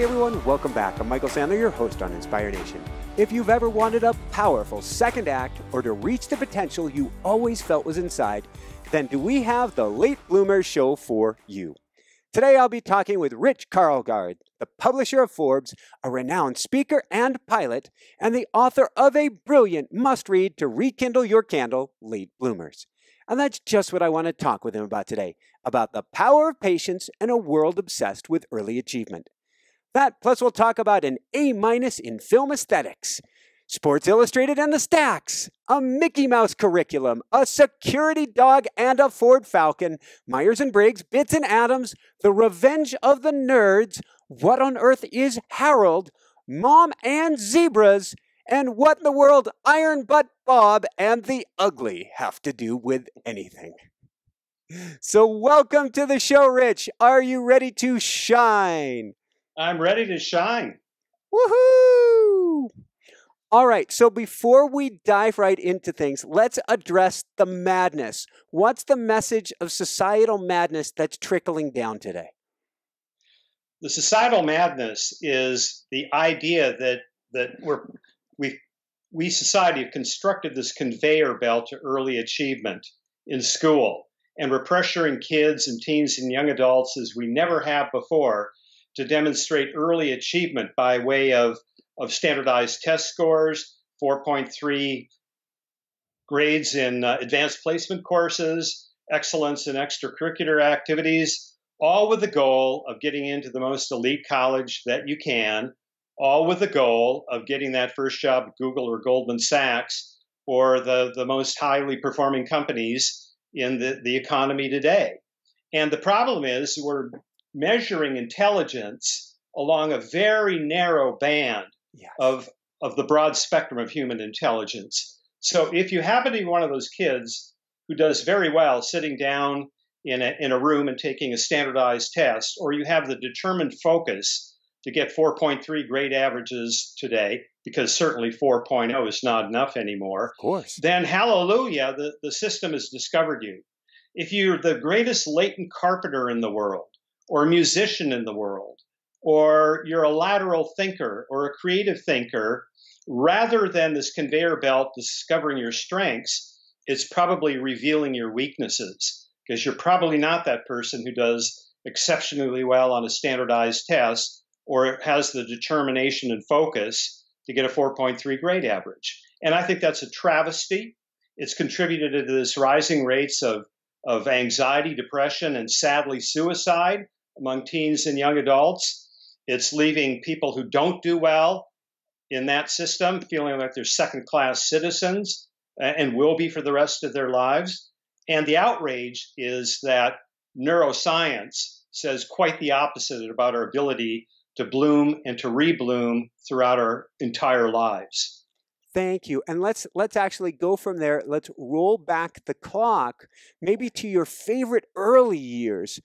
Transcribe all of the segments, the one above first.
Hi, everyone. Welcome back. I'm Michael Sandler, your host on Inspire Nation. If you've ever wanted a powerful second act or to reach the potential you always felt was inside, then do we have the Late Bloomers show for you. Today, I'll be talking with Rich Karlgaard, the publisher of Forbes, a renowned speaker and pilot, and the author of a brilliant must read to rekindle your candle, Late Bloomers. And that's just what I want to talk with him about today about the power of patience in a world obsessed with early achievement. That, plus, we'll talk about an A minus in film aesthetics, Sports Illustrated and the Stacks, a Mickey Mouse curriculum, a security dog and a Ford Falcon, Myers and Briggs, Bits and Atoms, The Revenge of the Nerds, What on Earth is Harold, Mom and Zebras, and what in the world Iron Butt Bob and the Ugly have to do with anything. So, welcome to the show, Rich. Are you ready to shine? I'm ready to shine. Woohoo! All right, so before we dive right into things, let's address the madness. What's the message of societal madness that's trickling down today? The societal madness is the idea that that we're we we society have constructed this conveyor belt to early achievement in school, and we're pressuring kids and teens and young adults as we never have before to demonstrate early achievement by way of, of standardized test scores, 4.3 grades in uh, advanced placement courses, excellence in extracurricular activities, all with the goal of getting into the most elite college that you can, all with the goal of getting that first job at Google or Goldman Sachs or the, the most highly performing companies in the, the economy today. And the problem is we're measuring intelligence along a very narrow band yes. of, of the broad spectrum of human intelligence. So if you happen to be one of those kids who does very well sitting down in a, in a room and taking a standardized test, or you have the determined focus to get 4.3 grade averages today, because certainly 4.0 is not enough anymore, of course. then hallelujah, the, the system has discovered you. If you're the greatest latent carpenter in the world, or a musician in the world, or you're a lateral thinker or a creative thinker, rather than this conveyor belt discovering your strengths, it's probably revealing your weaknesses because you're probably not that person who does exceptionally well on a standardized test or has the determination and focus to get a 4.3 grade average. And I think that's a travesty. It's contributed to this rising rates of, of anxiety, depression, and sadly suicide among teens and young adults. It's leaving people who don't do well in that system feeling like they're second class citizens and will be for the rest of their lives. And the outrage is that neuroscience says quite the opposite about our ability to bloom and to rebloom throughout our entire lives. Thank you. And let's let's actually go from there. Let's roll back the clock maybe to your favorite early years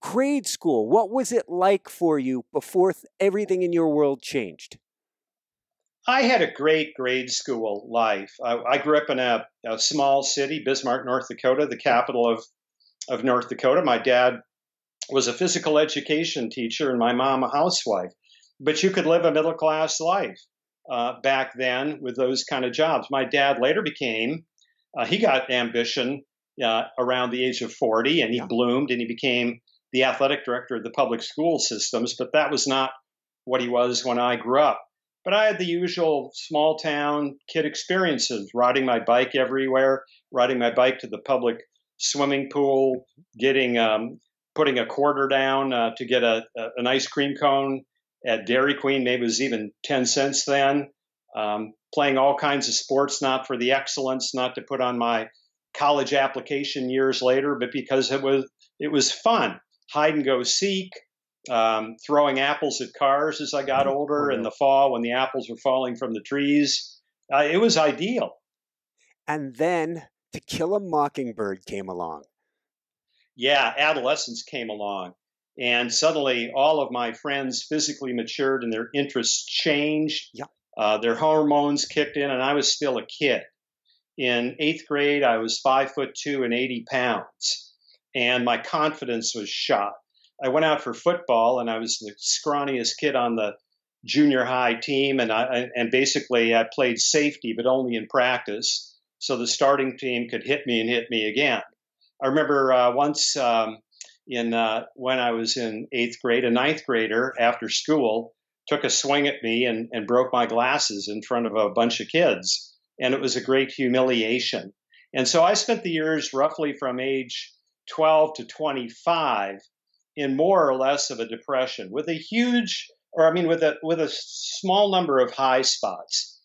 grade school, what was it like for you before th- everything in your world changed? I had a great grade school life. I, I grew up in a, a, small city, Bismarck, North Dakota, the capital of, of North Dakota. My dad was a physical education teacher and my mom a housewife. But you could live a middle class life uh, back then with those kind of jobs. My dad later became, uh, he got ambition uh, around the age of 40 and he yeah. bloomed and he became the athletic director of the public school systems, but that was not what he was when I grew up. But I had the usual small town kid experiences, riding my bike everywhere, riding my bike to the public swimming pool, getting um, putting a quarter down uh, to get a, a, an ice cream cone at Dairy Queen. Maybe it was even ten cents then. Um, playing all kinds of sports, not for the excellence, not to put on my college application years later, but because it was it was fun hide and go seek, um, throwing apples at cars as I got older in the fall when the apples were falling from the trees. Uh, it was ideal. And then To Kill a Mockingbird came along. Yeah, adolescence came along. And suddenly all of my friends physically matured and their interests changed. Yeah. Uh, their hormones kicked in, and I was still a kid. In eighth grade, I was five foot two and 80 pounds and my confidence was shot. I went out for football, and I was the scrawniest kid on the junior high team, and I and basically I played safety, but only in practice, so the starting team could hit me and hit me again. I remember uh, once um, in uh, when I was in eighth grade, a ninth grader after school took a swing at me and, and broke my glasses in front of a bunch of kids, and it was a great humiliation. And so I spent the years roughly from age 12 to 25 in more or less of a depression with a huge or I mean, with a with a small number of high spots.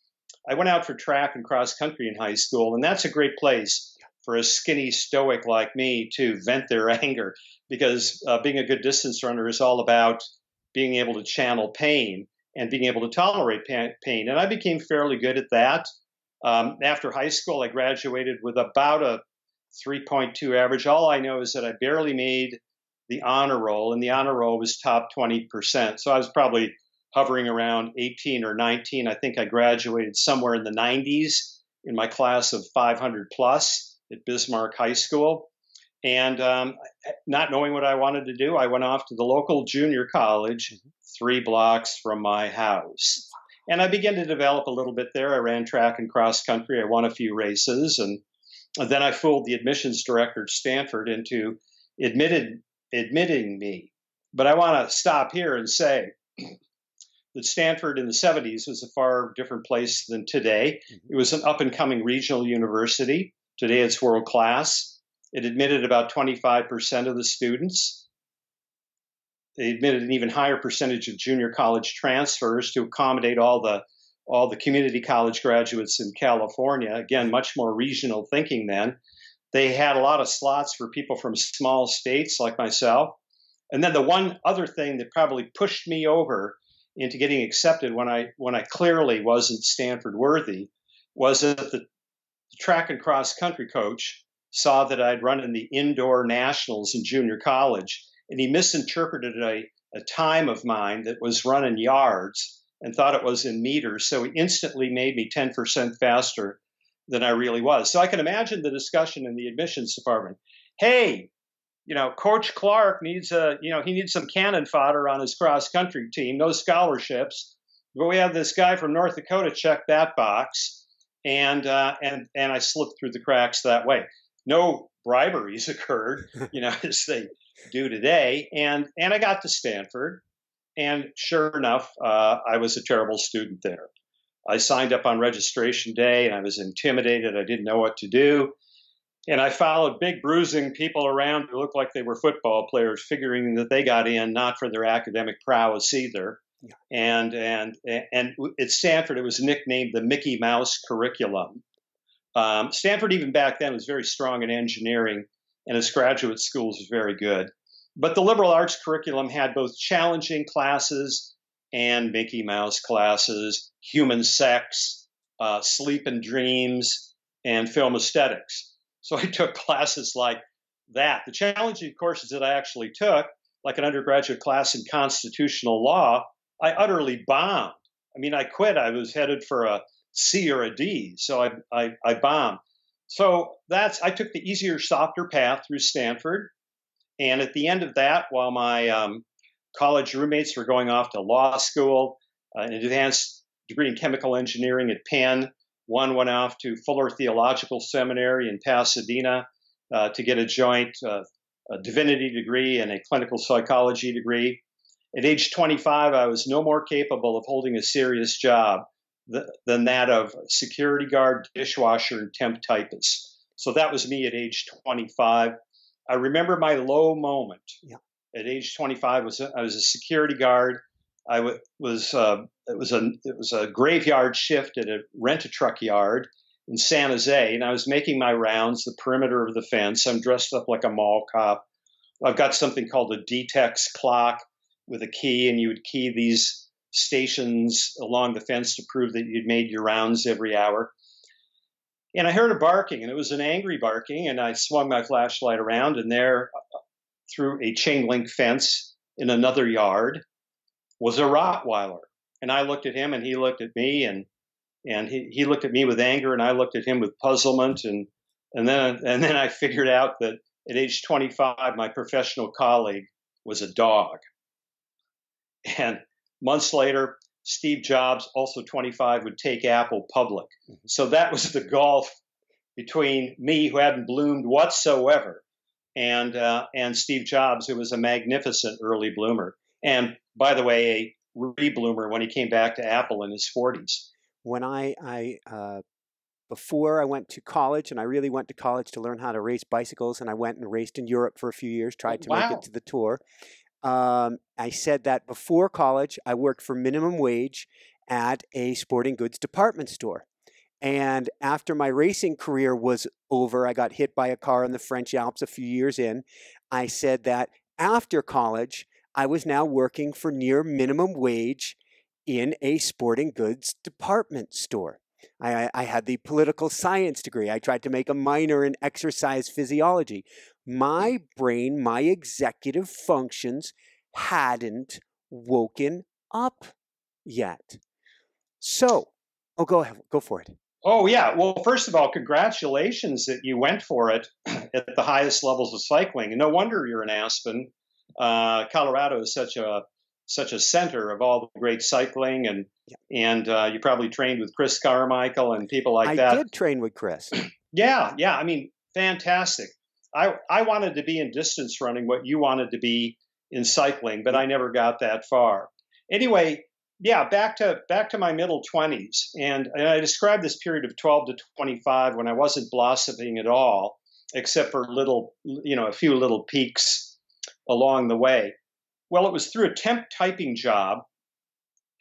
I went out for track and cross country in high school, and that's a great place for a skinny stoic like me to vent their anger, because uh, being a good distance runner is all about being able to channel pain and being able to tolerate pain. And I became fairly good at that. Um, after high school, I graduated with about a 3.2 average. All I know is that I barely made the honor roll, and the honor roll was top 20%. So I was probably hovering around 18 or 19. I think I graduated somewhere in the 90s in my class of 500 plus at Bismarck High School. And um, not knowing what I wanted to do, I went off to the local junior college mm-hmm. three blocks from my house. And I began to develop a little bit there. I ran track and cross country. I won a few races. And, and then I fooled the admissions director at Stanford into admitted admitting me. But I want to stop here and say that Stanford in the 70s was a far different place than today. Mm-hmm. It was an up and coming regional university. Today it's world class. It admitted about 25% of the students. They admitted an even higher percentage of junior college transfers to accommodate all the all the community college graduates in California. Again, much more regional thinking then. They had a lot of slots for people from small states like myself. And then the one other thing that probably pushed me over into getting accepted when I when I clearly wasn't Stanford worthy was that the, track and cross country coach saw that I'd run in the indoor nationals in junior college, and he misinterpreted a, a time of mine that was run in yards and thought it was in meters. So he instantly made me 10% faster than I really was. So I can imagine the discussion in the admissions department. Hey, you know, Coach Clark needs a, you know, he needs some cannon fodder on his cross country team, no scholarships. But we have this guy from North Dakota check that box, and uh, and and I slipped through the cracks that way. No briberies occurred, you know, as they do today, and and I got to Stanford, and sure enough, uh, I was a terrible student there. I signed up on registration day and I was intimidated. I didn't know what to do. And I followed big bruising people around who looked like they were football players, figuring that they got in not for their academic prowess either. Yeah. And and and at Stanford, it was nicknamed the Mickey Mouse curriculum. Um, Stanford, even back then, was very strong in engineering, and its graduate schools was very good. But the liberal arts curriculum had both challenging classes and Mickey Mouse classes, human sex, uh, sleep and dreams, and film aesthetics. So I took classes like that. The challenging courses that I actually took, like an undergraduate class in constitutional law, I utterly bombed. I mean, I quit. I was headed for a C or a D, so I, I, I bombed. So that's I took the easier, softer path through Stanford, and at the end of that, while my um, college roommates were going off to law school, uh, an advanced degree in chemical engineering at Penn. One went off to Fuller Theological Seminary in Pasadena uh, to get a joint uh, a divinity degree and a clinical psychology degree. At age 25, I was no more capable of holding a serious job th- than that of security guard, dishwasher, and temp typist. So that was me at age 25. I remember my low moment. Yeah at age 25 was a, I was a security guard. I w- was uh, it was a it was a graveyard shift at a rent a truck yard in San Jose, and I was making my rounds the perimeter of the fence. I'm dressed up like a mall cop. I've got something called a Detex clock with a key, and you would key these stations along the fence to prove that you'd made your rounds every hour. And I heard a barking, and it was an angry barking, and I swung my flashlight around, and there uh, through a chain link fence in another yard was a Rottweiler. And I looked at him and he looked at me and and he, he looked at me with anger and I looked at him with puzzlement and and then and then I figured out that at age 25 my professional colleague was a dog. And months later, Steve Jobs, also 25, would take Apple public. Mm-hmm. So that was the gulf between me, who hadn't bloomed whatsoever, and uh, and Steve Jobs, who was a magnificent early bloomer. And by the way, a re-bloomer when he came back to Apple in his 40s. When I, I uh, before I went to college, and I really went to college to learn how to race bicycles, and I went and raced in Europe for a few years, tried to wow. make it to the tour. Um, I said that before college, I worked for minimum wage at a sporting goods department store. And after my racing career was over, I got hit by a car in the French Alps a few years in. I said that after college, I was now working for near minimum wage in a sporting goods department store. I, I, had the political science degree. I tried to make a minor in exercise physiology. My brain, my executive functions hadn't woken up yet. So, oh, go ahead, go for it. Oh, yeah. Well, first of all, congratulations that you went for it at the highest levels of cycling. And no wonder you're in Aspen. Uh, Colorado is such a such a center of all the great cycling, and yeah. and uh, you probably trained with Chris Carmichael and people like I that. I did train with Chris. yeah, yeah. I mean, fantastic. I I wanted to be in distance running what you wanted to be in cycling, but I never got that far. Anyway, yeah, back to back to my middle twenties, and, and I described this period of twelve to twenty five when I wasn't blossoming at all, except for little, you know, a few little peaks along the way. Well, it was through a temp typing job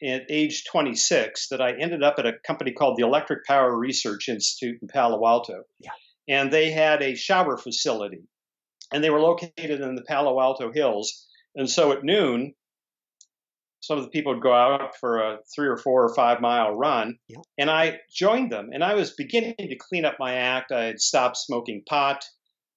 at age 26 that I ended up at a company called the Electric Power Research Institute in Palo Alto. Yeah. And they had a shower facility, and they were located in the Palo Alto Hills. And so at noon, some of the people would go out for a three or four or five mile run, and I joined them. And I was beginning to clean up my act. I had stopped smoking pot.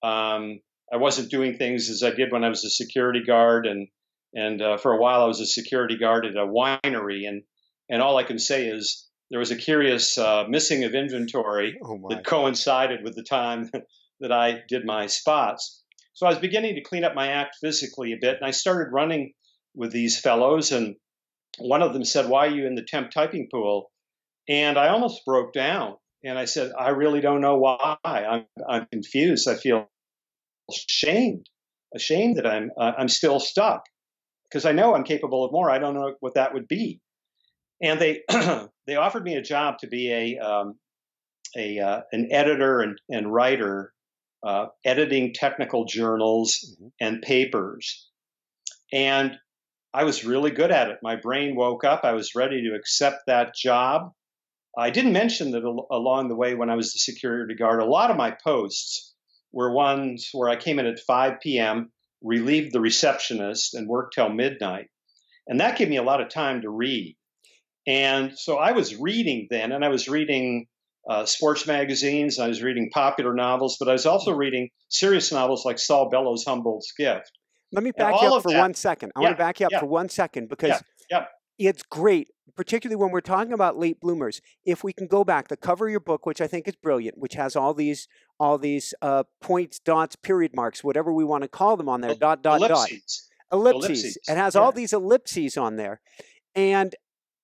Um, I wasn't doing things as I did when I was a security guard, and and uh, for a while I was a security guard at a winery, and and all I can say is there was a curious uh, missing of inventory oh that coincided with the time that I did my spots. So I was beginning to clean up my act physically a bit, and I started running with these fellows, and one of them said, "Why are you in the temp typing pool?" And I almost broke down, and I said, "I really don't know why. I'm I'm confused. I feel ashamed, ashamed that I'm uh, I'm still stuck because I know I'm capable of more. I don't know what that would be. And they they offered me a job to be a um, a uh, an editor and, and writer, uh, editing technical journals mm-hmm. and papers. And I was really good at it. My brain woke up. I was ready to accept that job. I didn't mention that along the way when I was the security guard, a lot of my posts were ones where I came in at 5 p.m., relieved the receptionist, and worked till midnight. And that gave me a lot of time to read. And so I was reading then, and I was reading uh, sports magazines, I was reading popular novels, but I was also reading serious novels like Saul Bellow's Humboldt's Gift. Let me back you up for that, one second. I yeah, want to back you up yeah, for one second because yeah, it's great particularly when we're talking about late bloomers, if we can go back, the cover of your book, which I think is brilliant, which has all these all these uh, points, dots, period marks, whatever we want to call them on there, dot, dot, ellipses. dot. Ellipses. ellipses. It has all these ellipses on there. And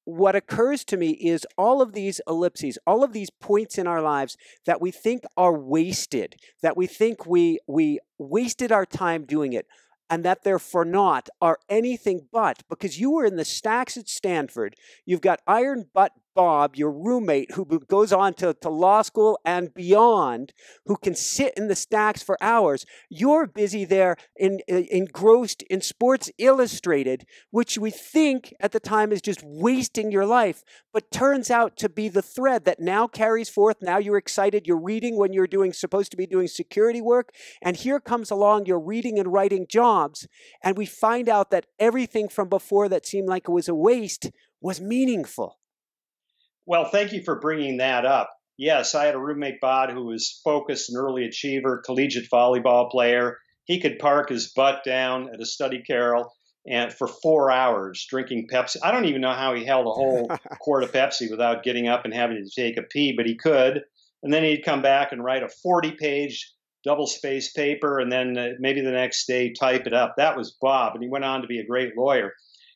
what occurs to me is all of these ellipses, all of these points in our lives that we think are wasted, that we think we we wasted our time doing it and that they're for naught are anything but because you were in the stacks at Stanford. You've got Iron Butt Bob, your roommate, who goes on to, to law school and beyond, who can sit in the stacks for hours. You're busy there in, in, engrossed in Sports Illustrated, which we think at the time is just wasting your life, but turns out to be the thread that now carries forth. Now you're excited, you're reading when you're doing supposed to be doing security work, and here comes along your reading and writing jobs, and we find out that everything from before that seemed like it was a waste was meaningful. Well, thank you for bringing that up. Yes, I had a roommate, Bob, who was focused, an early achiever, collegiate volleyball player. He could park his butt down at a study carrel and for four hours drinking Pepsi. I don't even know how he held a whole quart of Pepsi without getting up and having to take a pee, but he could. And then he'd come back and write a 40 page double space paper, and then uh, maybe the next day type it up. That was Bob, and he went on to be a great lawyer.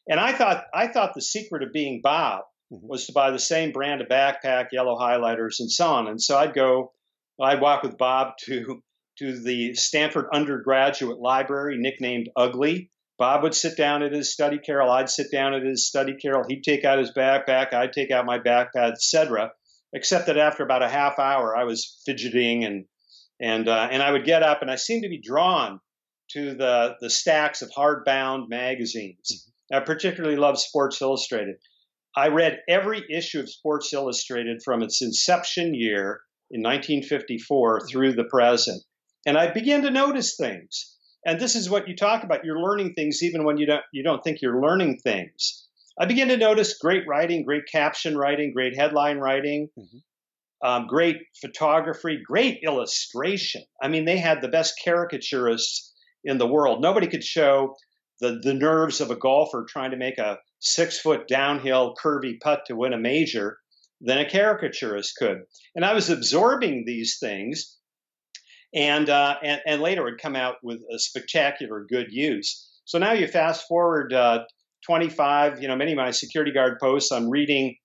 And I thought I thought the secret of being Bob mm-hmm. was to buy the same brand of backpack, yellow highlighters, and so on. And so I'd go, I'd walk with Bob to to the Stanford undergraduate library, nicknamed Ugly. Bob would sit down at his study carrel. I'd sit down at his study carrel. He'd take out his backpack. I'd take out my backpack, etc. Except that after about a half hour, I was fidgeting and and uh, and I would get up, and I seemed to be drawn to the the stacks of hardbound magazines. Mm-hmm. I particularly loved Sports Illustrated. I read every issue of Sports Illustrated from its inception year in 1954 through the present, and I began to notice things. And this is what you talk about. You're learning things even when you don't you don't think you're learning things. I began to notice great writing, great caption writing, great headline writing, mm-hmm. um, great photography, great illustration. I mean, they had the best caricaturists in the world. Nobody could show the, the nerves of a golfer trying to make a six foot downhill curvy putt to win a major than a caricaturist could. And I was absorbing these things and, uh, and, and later would come out with a spectacular good use. So now you fast forward uh, 25. You know, many of my security guard posts. I'm reading.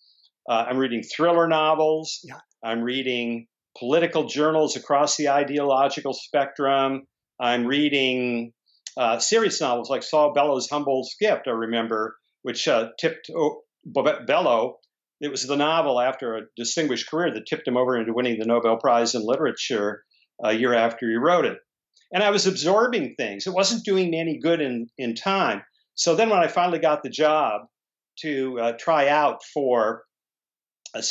Uh, I'm reading thriller novels. Yeah. I'm reading political journals across the ideological spectrum. I'm reading uh, serious novels like Saul Bellow's Humboldt's Gift. I remember, which uh, tipped oh, Bellow. It was the novel after a distinguished career that tipped him over into winning the Nobel Prize in Literature a year after he wrote it. And I was absorbing things. It wasn't doing me any good in, in time. So then when I finally got the job to uh, try out for a,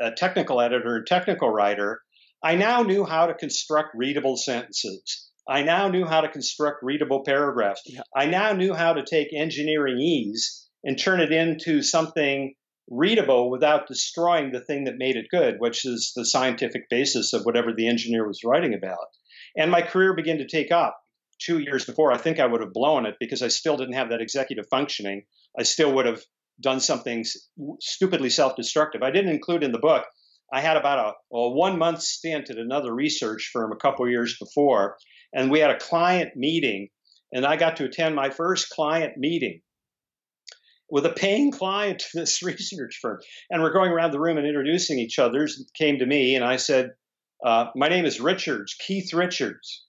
a, technical editor and technical writer, I now knew how to construct readable sentences. I now knew how to construct readable paragraphs. I now knew how to take engineering ease and turn it into something readable without destroying the thing that made it good, which is the scientific basis of whatever the engineer was writing about. And my career began to take up. Two years before, I think I would have blown it because I still didn't have that executive functioning. I still would have done something stupidly self destructive. I didn't include in the book, I had about a, a one month stint at another research firm a couple years before, and we had a client meeting, and I got to attend my first client meeting with a paying client to this research firm. And we're going around the room and introducing each other. Came to me, and I said, uh, "My name is Richards, Keith Richards,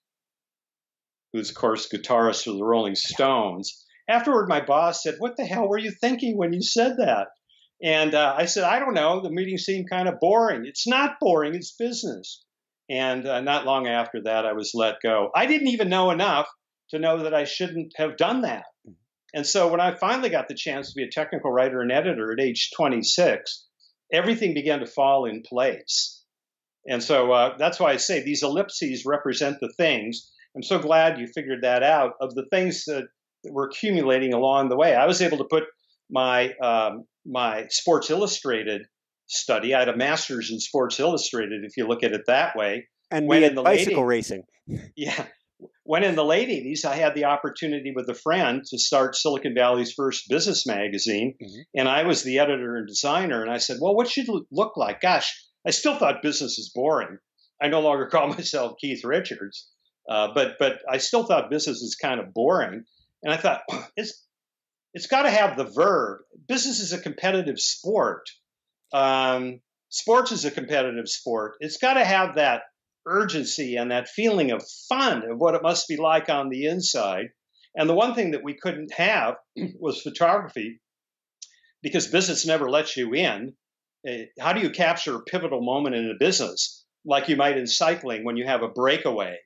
who's of course guitarist for the Rolling Stones." Afterward, my boss said, "What the hell were you thinking when you said that?" And uh, I said, "I don't know. The meeting seemed kind of boring. It's not boring. It's business." And uh, not long after that, I was let go. I didn't even know enough to know that I shouldn't have done that. And so when I finally got the chance to be a technical writer and editor at age 26, everything began to fall in place. And so uh, that's why I say these ellipses represent the things. I'm so glad you figured that out of the things that, that were accumulating along the way. I was able to put my um, my Sports Illustrated study. I had a master's in Sports Illustrated, if you look at it that way. And we had bicycle racing. Yeah, when in the late 80s, I had the opportunity with a friend to start Silicon Valley's first business magazine. Mm-hmm. And I was the editor and designer. And I said, well, what should it look like? Gosh, I still thought business is boring. I no longer call myself Keith Richards, uh, but but I still thought business is kind of boring. And I thought it's it's got to have the verb. Business is a competitive sport. Um, sports is a competitive sport. It's got to have that urgency and that feeling of fun of what it must be like on the inside. And the one thing that we couldn't have was photography because business never lets you in. Eh, how do you capture a pivotal moment in a business like you might in cycling when you have a breakaway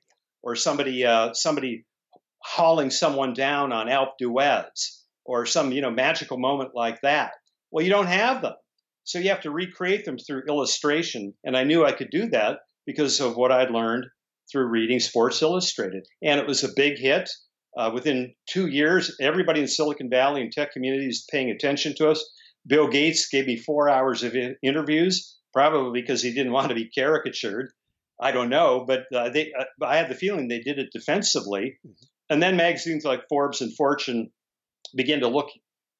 or somebody uh, somebody hauling someone down on Alpe d'Huez or some you know magical moment like that? Well, you don't have them. So you have to recreate them through illustration. And I knew I could do that because of what I'd learned through reading Sports Illustrated. And it was a big hit. Uh, within two years, everybody in Silicon Valley and tech communities paying attention to us. Bill Gates gave me four hours of in- interviews, probably because he didn't want to be caricatured. I don't know, but uh, they, uh, I had the feeling they did it defensively. Mm-hmm. And then magazines like Forbes and Fortune began to look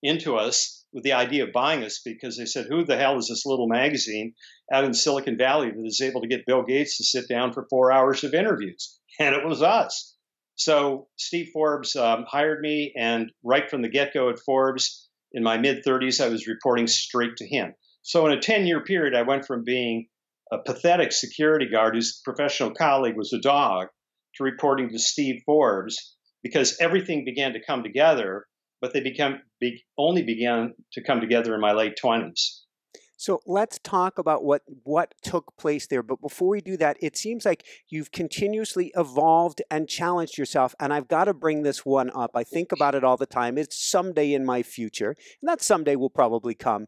into us with the idea of buying us because they said, Who the hell is this little magazine out in Silicon Valley that is able to get Bill Gates to sit down for four hours of interviews? And it was us. So Steve Forbes um, hired me, and right from the get go at Forbes, in my mid 30s, I was reporting straight to him. So in a 10 year period, I went from being a pathetic security guard whose professional colleague was a dog to reporting to Steve Forbes because everything began to come together, but they become be, only began to come together in my late 20s. So let's talk about what what took place there. But before we do that, it seems like you've continuously evolved and challenged yourself. And I've got to bring this one up. I think about it all the time. It's someday in my future, and that someday will probably come.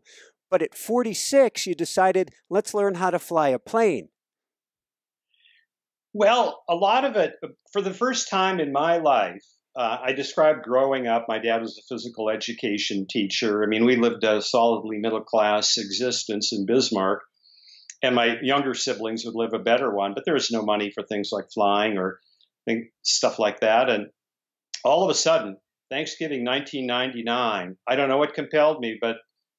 But at 46, you decided, let's learn how to fly a plane. Well, a lot of it, uh, for the first time in my life, uh, I described growing up. My dad was a physical education teacher. I mean, we lived a solidly middle class existence in Bismarck, and my younger siblings would live a better one. But there was no money for things like flying or stuff like that. And all of a sudden, Thanksgiving 1999, I don't know what compelled me, but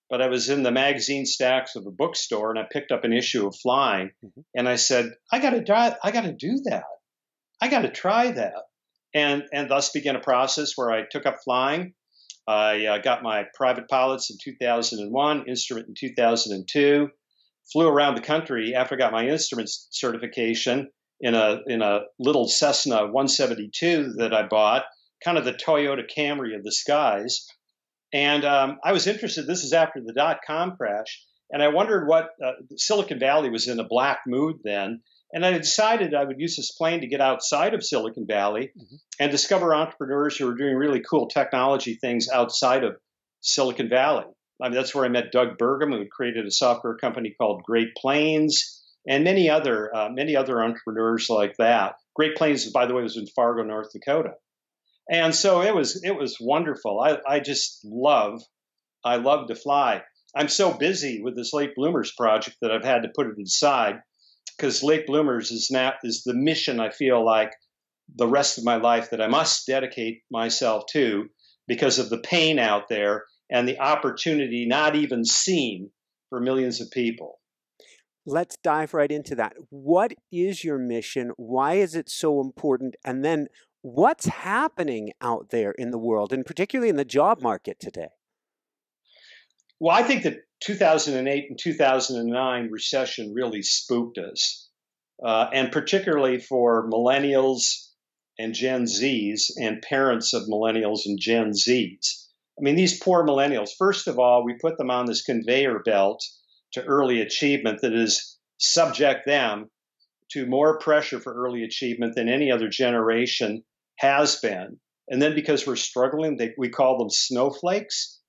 but I was in the magazine stacks of a bookstore and I picked up an issue of Flying, mm-hmm. and I said, I got to I got to do that. I got to try that, and and thus began a process where I took up flying. I uh, got my private pilots in 2001, instrument in 2002, flew around the country after I got my instrument certification in a in a little Cessna 172 that I bought, kind of the Toyota Camry of the skies. And um, I was interested. This is after the dot com crash, and I wondered what uh, Silicon Valley was in a black mood then. And I decided I would use this plane to get outside of Silicon Valley mm-hmm. and discover entrepreneurs who were doing really cool technology things outside of Silicon Valley. I mean, that's where I met Doug Burgum, who created a software company called Great Plains, and many other uh, many other entrepreneurs like that. Great Plains, by the way, was in Fargo, North Dakota and so it was it was wonderful. I, I just love I love to fly. I'm so busy with this late bloomers project that I've had to put it aside because late bloomers is now is the mission I feel like the rest of my life that I must dedicate myself to because of the pain out there and the opportunity not even seen for millions of people. Let's dive right into that. What is your mission? Why is it so important? And then what's happening out there in the world, and particularly in the job market today? Well, I think that 2008 and 2009 recession really spooked us, uh, and particularly for millennials and Gen Zs and parents of millennials and Gen Zs. I mean, these poor millennials, first of all, we put them on this conveyor belt to early achievement that is subject them to more pressure for early achievement than any other generation has been. And then because we're struggling, they, we call them snowflakes.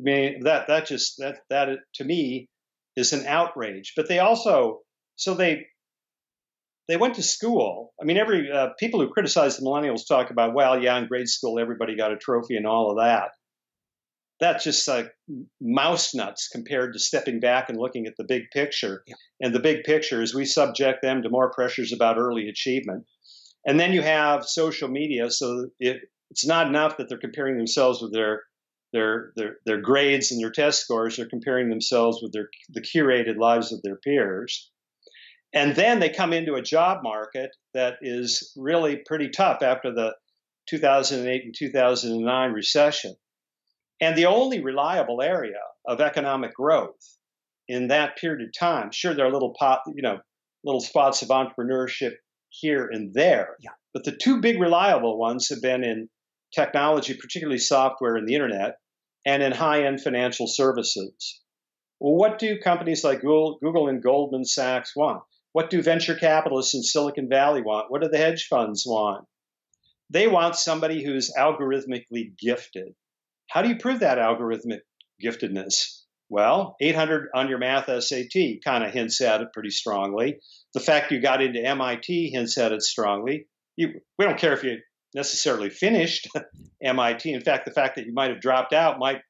I mean, that that just that that to me is an outrage. But they also so they they went to school. I mean, every uh, people who criticize the millennials talk about, well, yeah, in grade school everybody got a trophy and all of that. That's just like mouse nuts compared to stepping back and looking at the big picture. Yeah. And the big picture is we subject them to more pressures about early achievement. And then you have social media, so it, it's not enough that they're comparing themselves with their their their their grades and their test scores. They're comparing themselves with their the curated lives of their peers. And then they come into a job market that is really pretty tough after the 2008 and 2009 recession. And the only reliable area of economic growth in that period of time, sure, there are little pot, you know, little spots of entrepreneurship here and there. Yeah. But the two big reliable ones have been in technology, particularly software and the internet, and in high end financial services. Well, what do companies like Google, Google and Goldman Sachs want? What do venture capitalists in Silicon Valley want? What do the hedge funds want? They want somebody who's algorithmically gifted. How do you prove that algorithmic giftedness? Well, 800 on your math SAT kind of hints at it pretty strongly. The fact you got into MIT hints at it strongly. You, we don't care if you necessarily finished MIT. In fact, the fact that you might have dropped out might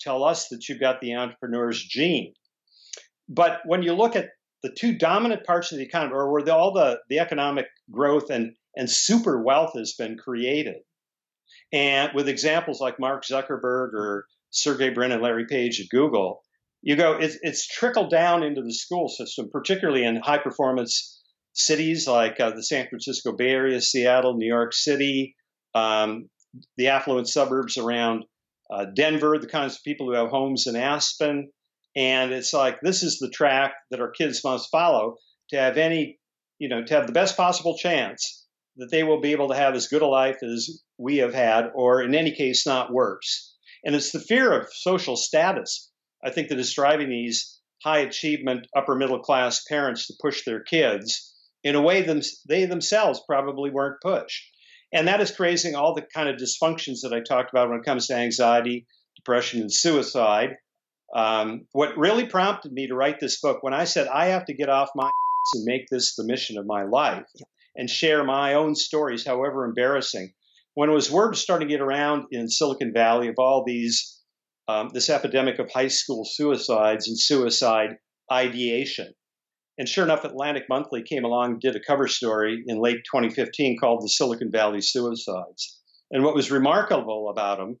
tell us that you've got the entrepreneur's gene. But when you look at the two dominant parts of the economy, or where the, all the, the economic growth and, and super wealth has been created, and with examples like Mark Zuckerberg or Sergey Brin and Larry Page at Google, you go, it's, it's trickled down into the school system, particularly in high performance cities like uh, the San Francisco Bay Area, Seattle, New York City, um, the affluent suburbs around uh, Denver, the kinds of people who have homes in Aspen. And it's like, this is the track that our kids must follow to have any, you know, to have the best possible chance that they will be able to have as good a life as we have had, or in any case, not worse. And it's the fear of social status, I think, that is driving these high achievement, upper middle class parents to push their kids in a way them, they themselves probably weren't pushed. And that is creating all the kind of dysfunctions that I talked about when it comes to anxiety, depression, and suicide. Um, what really prompted me to write this book when I said I have to get off my and make this the mission of my life and share my own stories, however embarrassing. When it was word starting to get around in Silicon Valley of all these, um, this epidemic of high school suicides and suicide ideation. And sure enough, Atlantic Monthly came along, did a cover story in late 2015 called The Silicon Valley Suicides. And what was remarkable about them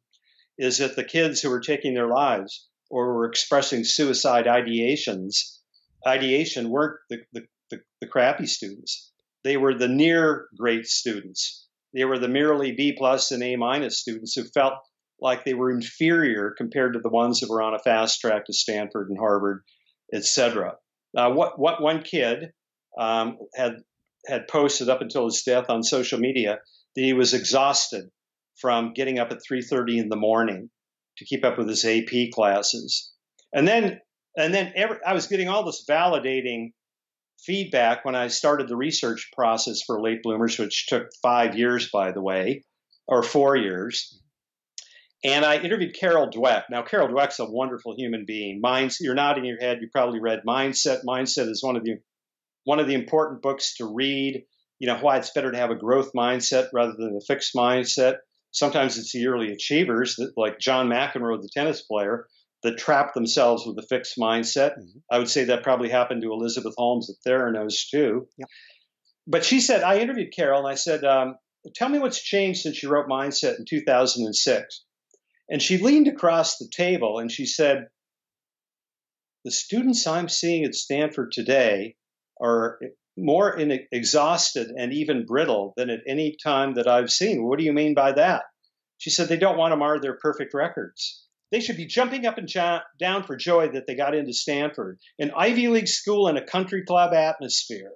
is that the kids who were taking their lives or were expressing suicide ideations, ideation weren't the, the, the, the crappy students. They were the near great students. They were the merely B plus and A minus students who felt like they were inferior compared to the ones that were on a fast track to Stanford and Harvard, etc. Uh, what what one kid um, had had posted up until his death on social media that he was exhausted from getting up at 3:30 in the morning to keep up with his AP classes, and then and then every, I was getting all this validating feedback when I started the research process for late bloomers, which took five years, by the way, or four years. And I interviewed Carol Dweck. Now, Carol Dweck's a wonderful human being. Minds, you're nodding your head. You probably read Mindset. Mindset is one of the one of the important books to read. You know why it's better to have a growth mindset rather than a fixed mindset. Sometimes it's the early achievers, that, like John McEnroe, the tennis player, that trap themselves with a fixed mindset. Mm-hmm. I would say that probably happened to Elizabeth Holmes at Theranos too. Yep. But she said, I interviewed Carol and I said, um, Tell me what's changed since you wrote Mindset in 2006. And she leaned across the table and she said, The students I'm seeing at Stanford today are more in, exhausted and even brittle than at any time that I've seen. What do you mean by that? She said, They don't want to mar their perfect records. They should be jumping up and down for joy that they got into Stanford, an Ivy League school in a country club atmosphere.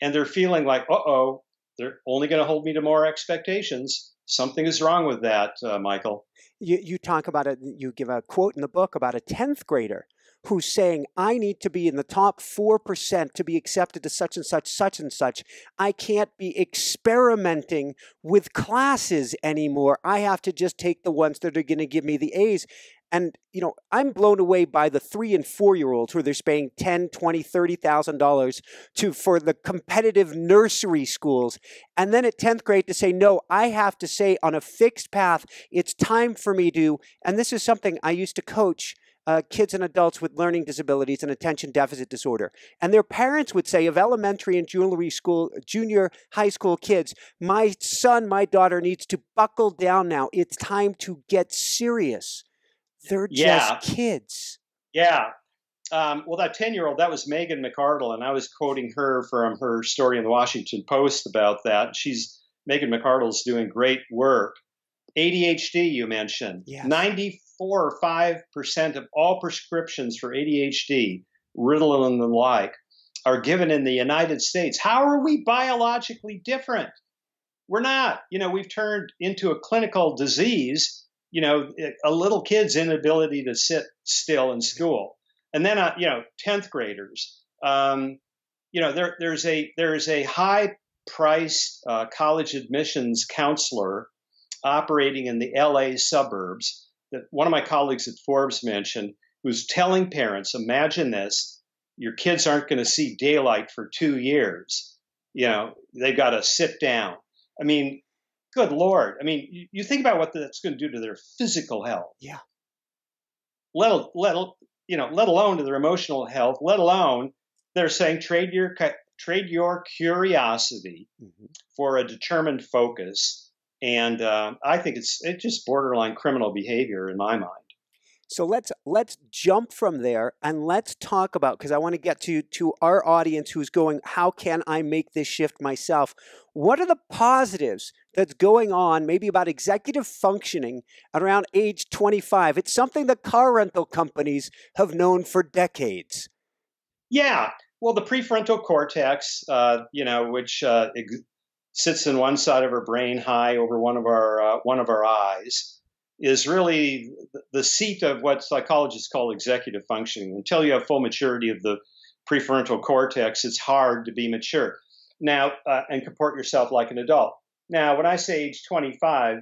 And they're feeling like, uh oh, they're only going to hold me to more expectations. Something is wrong with that, uh, Michael. You, you talk about it, you give a quote in the book about a 10th grader who's saying, I need to be in the top 4% to be accepted to such and such, such and such. I can't be experimenting with classes anymore. I have to just take the ones that are going to give me the A's. And, you know, I'm blown away by the three and four year olds who they're paying ten, twenty, thirty thousand dollars to for the competitive nursery schools. And then at 10th grade to say, no, I have to say on a fixed path, it's time for me to, and this is something I used to coach uh, kids and adults with learning disabilities and attention deficit disorder. And their parents would say of elementary and jewelry school, junior high school kids, my son, my daughter needs to buckle down now. It's time to get serious. They're yeah. just kids. Yeah. Um, well, that 10 year old, that was Megan McArdle, and I was quoting her from her story in the Washington Post about that. She's Megan McArdle's doing great work. ADHD, you mentioned. Yes. 94 or 5% of all prescriptions for ADHD, Ritalin and the like, are given in the United States. How are we biologically different? We're not. You know, we've turned into a clinical disease, you know, a little kid's inability to sit still in school. And then, uh, you know, 10th graders. Um, you know, there, there's a there's a high priced uh, college admissions counselor operating in the LA suburbs that one of my colleagues at Forbes mentioned who's telling parents, imagine this, your kids aren't going to see daylight for two years. You know, they've got to sit down. I mean, good Lord. I mean, you, you think about what that's going to do to their physical health. Yeah. Let, let, you know, let alone to their emotional health, let alone they're saying trade your, trade your curiosity mm-hmm. for a determined focus and uh, I think it's it's just borderline criminal behavior in my mind. So let's let's jump from there and let's talk about because I want to get to to our audience who's going, how can I make this shift myself? What are the positives that's going on, maybe about executive functioning around age 25? It's something that car rental companies have known for decades. Yeah, well, the prefrontal cortex, uh, you know, which uh, ex- sits in one side of our brain, high over one of our uh, one of our eyes is really the seat of what psychologists call executive functioning. Until you have full maturity of the prefrontal cortex, it's hard to be mature. Now, uh, and comport yourself like an adult. Now, when I say age 25,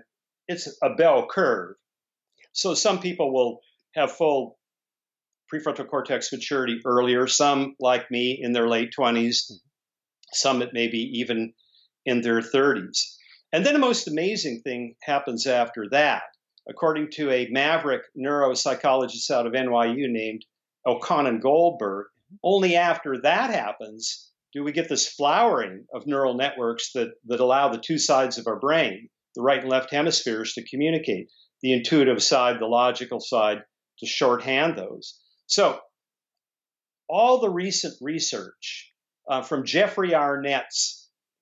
it's a bell curve. So some people will have full prefrontal cortex maturity earlier, some, like me, in their late 20s, hmm. some it may be even in their 30s. And then the most amazing thing happens after that according to a maverick neuropsychologist out of NYU named Elkhonon Goldberg, only after that happens do we get this flowering of neural networks that, that allow the two sides of our brain, the right and left hemispheres, to communicate, the intuitive side, the logical side, to shorthand those. So, all the recent research uh, from Jeffrey Arnett's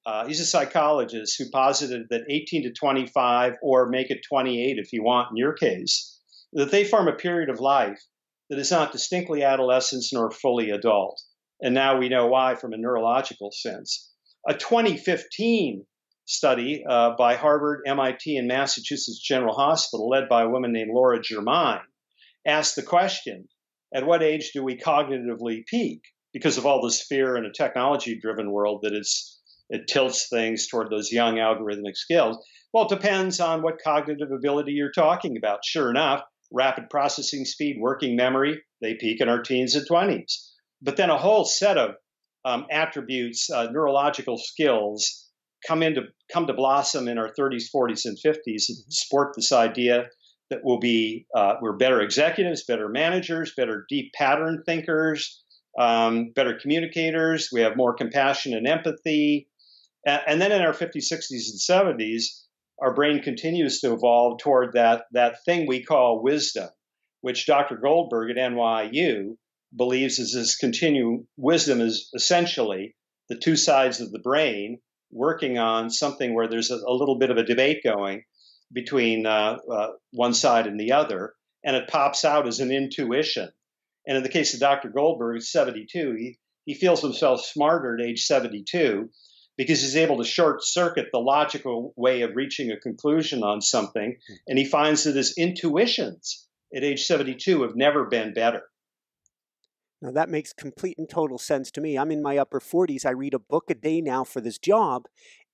uh, he's a psychologist who posited that 18 to 25, or make it 28 if you want in your case, that they form a period of life that is not distinctly adolescence nor fully adult. And now we know why from a neurological sense. A 2015 study uh, by Harvard, MIT, and Massachusetts General Hospital, led by a woman named Laura Germine, asked the question at what age do we cognitively peak? Because of all this fear in a technology driven world that it tilts things toward those young algorithmic skills. Well, it depends on what cognitive ability you're talking about. Sure enough, rapid processing speed, working memory, they peak in our teens and 20s. But then a whole set of um, attributes, uh, neurological skills, come into come to blossom in our 30s, 40s, and 50s and mm-hmm. support this idea that we'll be uh, we're better executives, better managers, better deep pattern thinkers, um, better communicators. We have more compassion and empathy. And then in our 50s, 60s, and 70s, our brain continues to evolve toward that, that thing we call wisdom, which Dr. Goldberg at NYU believes is this continuum. Wisdom is essentially the two sides of the brain working on something where there's a, a little bit of a debate going between uh, uh, one side and the other, and it pops out as an intuition. And in the case of Dr. Goldberg, 72, he, he feels himself smarter at age 72 because he's able to short circuit the logical way of reaching a conclusion on something. And he finds that his intuitions at age 72 have never been better. Now, that makes complete and total sense to me. I'm in my upper 40s. I read a book a day now for this job.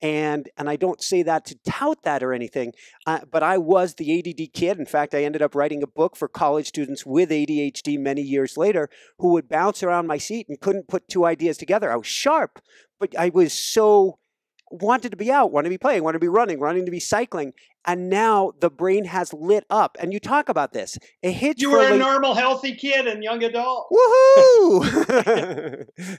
And, and I don't say that to tout that or anything, uh, but I was the ADD kid. In fact, I ended up writing a book for college students with ADHD many years later who would bounce around my seat and couldn't put two ideas together. I was sharp, but I was so wanted to be out, wanted to be playing, wanted to be running, running to be cycling. And now the brain has lit up. And you talk about this. A hitch you were a normal, healthy kid and young adult. Woohoo!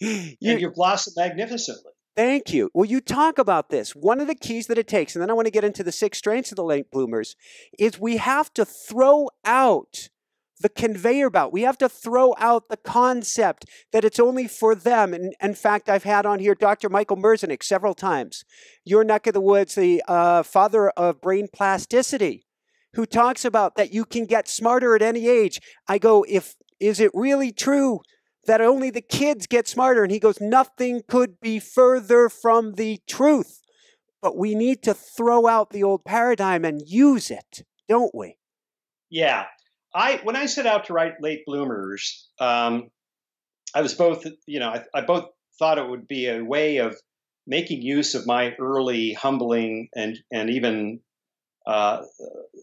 you, and you've blossomed magnificently. Thank you. Well, you talk about this. One of the keys that it takes, and then I want to get into the six strengths of the late bloomers, is we have to throw out the conveyor belt. We have to throw out the concept that it's only for them. And in fact, I've had on here Dr. Michael Merzenich several times, your neck of the woods, the uh, father of brain plasticity, who talks about that you can get smarter at any age. I go, if is it really true that only the kids get smarter? And he goes, nothing could be further from the truth. But we need to throw out the old paradigm and use it, don't we? Yeah, I when I set out to write Late Bloomers, um, I was both you know I, I, both thought it would be a way of making use of my early humbling and and even uh,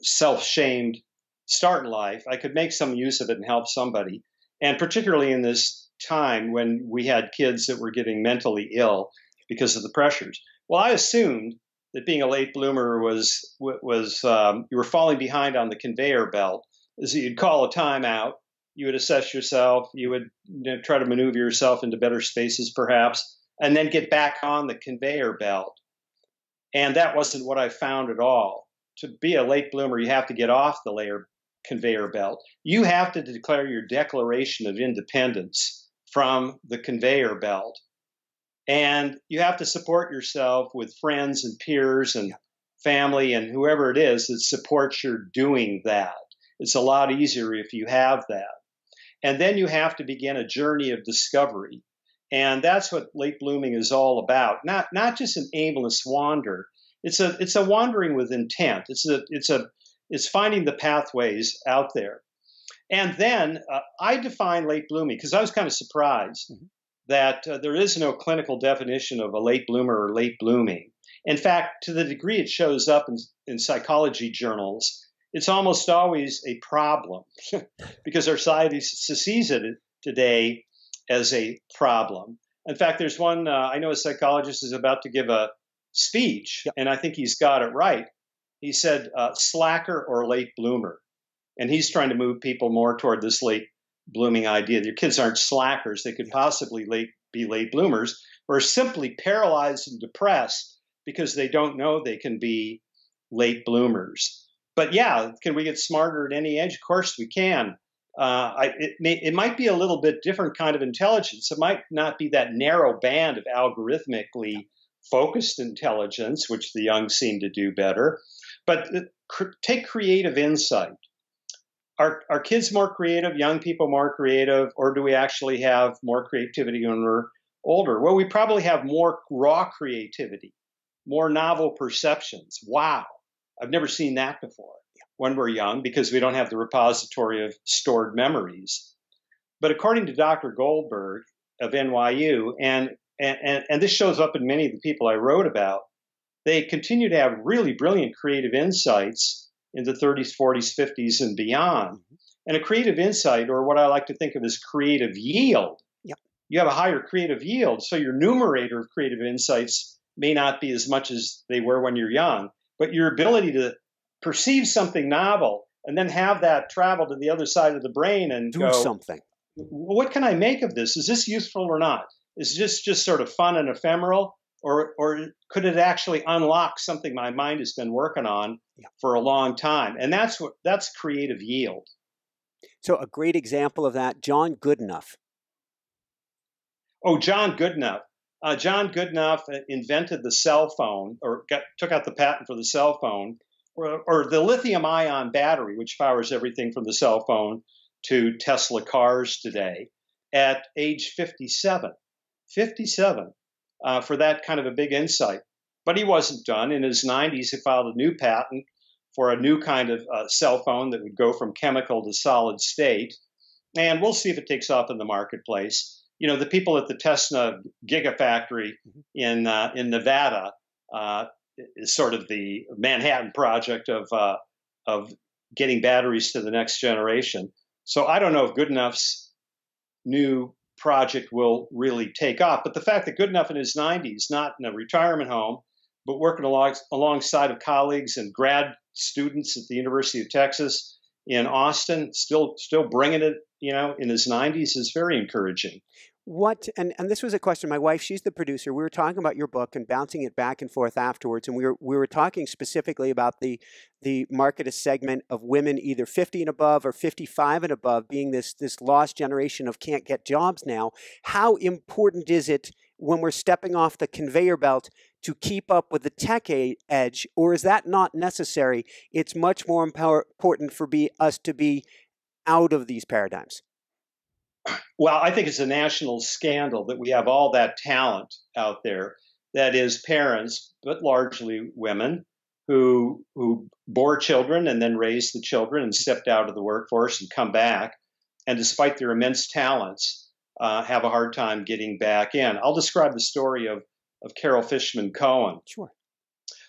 self-shamed start in life. I could make some use of it and help somebody, and particularly in this time when we had kids that were getting mentally ill because of the pressures. Well, I assumed that being a late bloomer was was um, you were falling behind on the conveyor belt is that you'd call a timeout, you would assess yourself, you would you know, try to maneuver yourself into better spaces perhaps, and then get back on the conveyor belt. And that wasn't what I found at all. To be a late bloomer, you have to get off the layer conveyor belt. You have to declare your Declaration of Independence from the conveyor belt. And you have to support yourself with friends and peers and family and whoever it is that supports your doing that. It's a lot easier if you have that. And then you have to begin a journey of discovery. And that's what late blooming is all about. Not not just an aimless wander. It's a it's a wandering with intent. It's a it's a it's finding the pathways out there. And then uh, I define late blooming because I was kind of surprised mm-hmm. that uh, there is no clinical definition of a late bloomer or late blooming. In fact, to the degree it shows up in, in psychology journals, it's almost always a problem because our society sees it today as a problem. In fact, there's one, uh, I know a psychologist is about to give a speech, yep. and I think he's got it right. He said, uh, slacker or late bloomer. And he's trying to move people more toward this late blooming idea. Your kids aren't slackers, they could possibly late, be late bloomers, or simply paralyzed and depressed because they don't know they can be late bloomers but yeah, can we get smarter at any age? Of course we can. Uh, I, it, may, it might be a little bit different kind of intelligence. It might not be that narrow band of algorithmically focused intelligence, which the young seem to do better. But uh, cr- take creative insight. Are, are kids more creative, young people more creative, or do we actually have more creativity when we're older? Well, we probably have more raw creativity, more novel perceptions. Wow. I've never seen that before when we're young because we don't have the repository of stored memories. But according to Dr. Goldberg of NYU, and, and, and this shows up in many of the people I wrote about, they continue to have really brilliant creative insights in the 30s, 40s, 50s, and beyond. Mm-hmm. And a creative insight, or what I like to think of as creative yield, yep. you have a higher creative yield. So your numerator of creative insights may not be as much as they were when you're young but your ability to perceive something novel and then have that travel to the other side of the brain and do go, something. What can I make of this? Is this useful or not? Is this just sort of fun and ephemeral? Or, or could it actually unlock something my mind has been working on yeah. for a long time? And that's what that's creative yield. So a great example of that, John Goodenough. Oh, John Goodenough uh, John Goodenough invented the cell phone or got, took out the patent for the cell phone or, or the lithium ion battery, which powers everything from the cell phone to Tesla cars today, at age 57. 57 uh, for that kind of a big insight. But he wasn't done. In his 90s, he filed a new patent for a new kind of uh, cell phone that would go from chemical to solid state. And we'll see if it takes off in the marketplace you know, the people at the Tesla Gigafactory mm-hmm. in uh, in Nevada uh, is sort of the Manhattan Project of uh, of getting batteries to the next generation. So I don't know if Goodenough's new project will really take off, but the fact that Goodenough in his 90s, not in a retirement home, but working along, alongside of colleagues and grad students at the University of Texas in Austin, still still bringing it, you know, in his 90s is very encouraging. What and, and this was a question my wife she's the producer we were talking about your book and bouncing it back and forth afterwards and we were we were talking specifically about the the market a segment of women either 50 and above or 55 and above being this this lost generation of can't get jobs now. How important is it when we're stepping off the conveyor belt to keep up with the tech edge or is that not necessary? It's much more important for be us to be out of these paradigms well, I think it's a national scandal that we have all that talent out there that is parents, but largely women, who who bore children and then raised the children and stepped out of the workforce and come back, and despite their immense talents, uh, have a hard time getting back in. I'll describe the story of of Carol Fishman Cohen. Sure.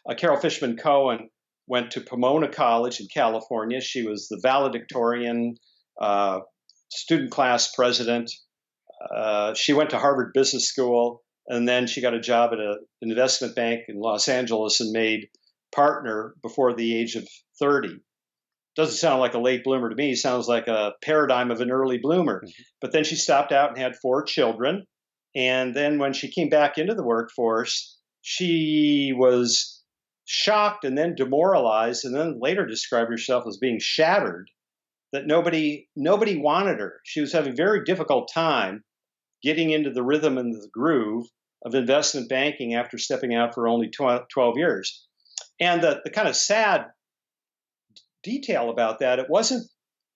Uh, Carol Fishman Cohen went to Pomona College in California. She was the valedictorian. Uh, student class president. Uh, she went to Harvard Business School, and then she got a job at a, an investment bank in Los Angeles and made partner before the age of 30. Doesn't sound like a late bloomer to me. Sounds like a paradigm of an early bloomer. Mm-hmm. But then she stopped out and had four children. And then when she came back into the workforce, she was shocked and then demoralized, and then later described herself as being shattered that nobody nobody wanted her. She was having a very difficult time getting into the rhythm and the groove of investment banking after stepping out for only 12 years. And the, the kind of sad detail about that, it wasn't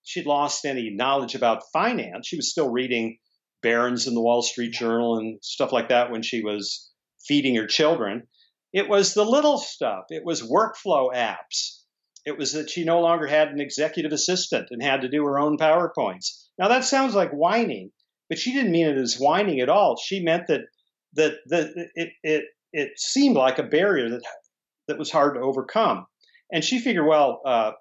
she'd lost any knowledge about finance. She was still reading Barron's and the Wall Street Journal and stuff like that when she was feeding her children. It was the little stuff. It was workflow apps. It was that she no longer had an executive assistant and had to do her own PowerPoints. Now that sounds like whining, but she didn't mean it as whining at all. She meant that that that it it it seemed like a barrier that that was hard to overcome. And she figured, well, uh,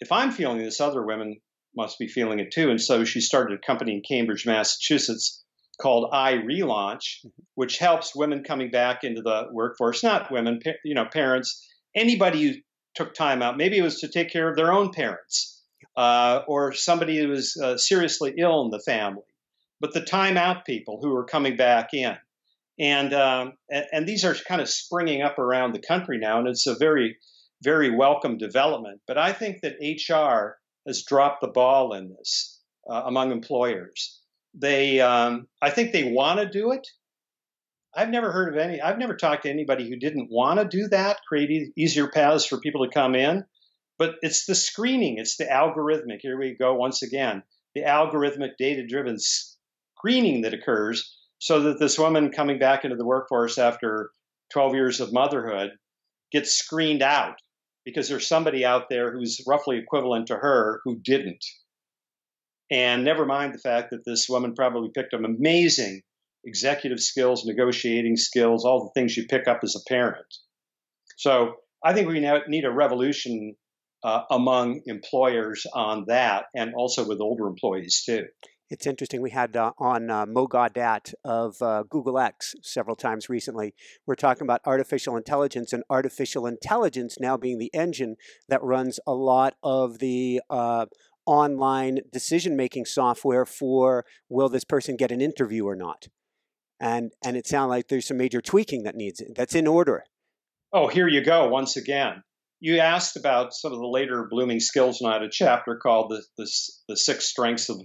if I'm feeling this, other women must be feeling it too. And so she started a company in Cambridge, Massachusetts called iRelaunch, mm-hmm. which helps women coming back into the workforce, not women, you know, parents, anybody who took time out. Maybe it was to take care of their own parents uh, or somebody who was uh, seriously ill in the family. But the time out people who are coming back in. And, um, and, and these are kind of springing up around the country now, and it's a very, very welcome development. But I think that HR has dropped the ball in this uh, among employers. They, um, I think they want to do it. I've never heard of any. I've never talked to anybody who didn't want to do that, create e- easier paths for people to come in. But it's the screening, it's the algorithmic. Here we go once again. The algorithmic, data-driven screening that occurs, so that this woman coming back into the workforce after 12 years of motherhood gets screened out because there's somebody out there who's roughly equivalent to her who didn't. And never mind the fact that this woman probably picked up amazing executive skills, negotiating skills, all the things you pick up as a parent. So I think we need a revolution uh, among employers on that and also with older employees too. It's interesting. We had uh, on uh, Mo Gaudat of uh, Google X several times recently. We're talking about artificial intelligence and artificial intelligence now being the engine that runs a lot of the uh, online decision making software for will this person get an interview or not. And, and it sounds like there's some major tweaking that needs that's in order. Oh, here you go once again. You asked about some of the later blooming skills, and I had a chapter called the, the, the six strengths of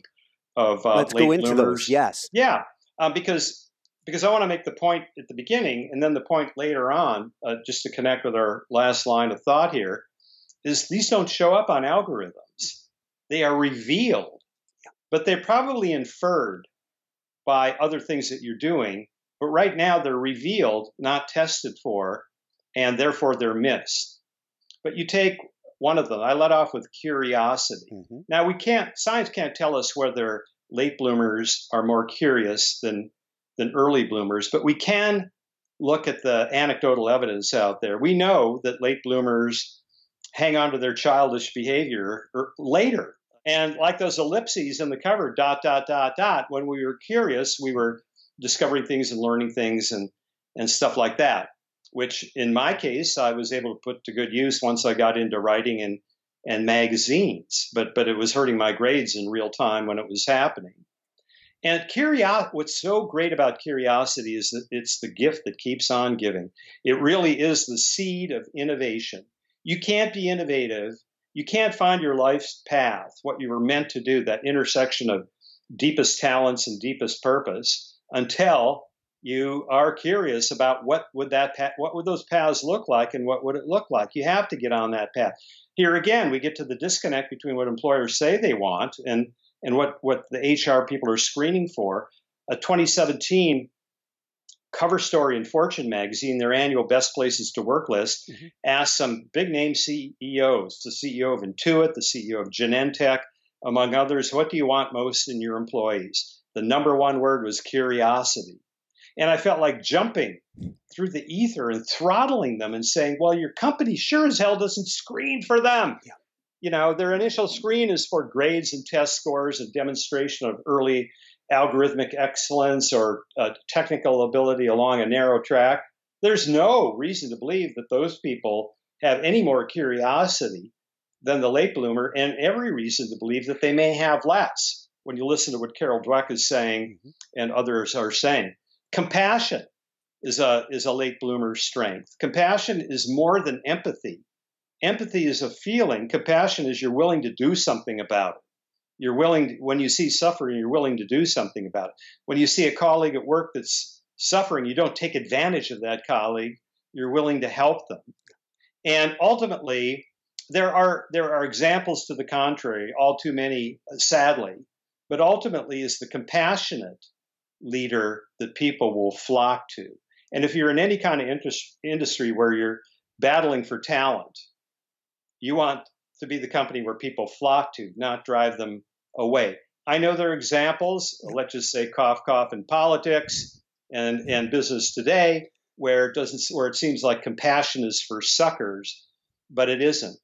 of uh, Let's go into bloomers. those. Yes. Yeah, um, because because I want to make the point at the beginning and then the point later on, uh, just to connect with our last line of thought here, is these don't show up on algorithms. They are revealed, but they're probably inferred by other things that you're doing. But right now they're revealed, not tested for, and therefore they're missed. But you take one of them. I let off with curiosity. Mm-hmm. Now we can't science can't tell us whether late bloomers are more curious than than early bloomers, but we can look at the anecdotal evidence out there. We know that late bloomers hang on to their childish behavior er, later. And like those ellipses in the cover, dot, dot, dot, dot, when we were curious, we were discovering things and learning things and, and stuff like that which in my case I was able to put to good use once I got into writing and and magazines. But but it was hurting my grades in real time when it was happening. And curiosity, what's so great about curiosity is that it's the gift that keeps on giving. It really is the seed of innovation. You can't be innovative. You can't find your life's path, what you were meant to do, that intersection of deepest talents and deepest purpose, until you are curious about what would that path, what would those paths look like and what would it look like? You have to get on that path. Here again we get to the disconnect between what employers say they want and and what what the hr people are screening for. A 2017 cover story in fortune magazine their annual best places to work list mm-hmm. asked some big name ceos the ceo of intuit the ceo of genentech among others what do you want most in your employees the number one word was curiosity and I felt like jumping through the ether and throttling them and saying, well, your company sure as hell doesn't screen for them. Yeah. You know, their initial screen is for grades and test scores and demonstration of early algorithmic excellence or uh, technical ability along a narrow track. There's no reason to believe that those people have any more curiosity than the late bloomer, and every reason to believe that they may have less when you listen to what Carol Dweck is saying mm-hmm. and others are saying. Compassion is a, is a late bloomer strength. Compassion is more than empathy. Empathy is a feeling. Compassion is you're willing to do something about it. You're willing, to, when you see suffering, you're willing to do something about it. When you see a colleague at work that's suffering, you don't take advantage of that colleague. You're willing to help them. And ultimately, there are there are examples to the contrary, all too many, sadly. But ultimately, is the compassionate leader that people will flock to. And if you're in any kind of industry where you're battling for talent, you want to be the company where people flock to, not drive them away. I know there are examples, let's just say cough cough in politics and, and business today, where it doesn't where it seems like compassion is for suckers, but it isn't.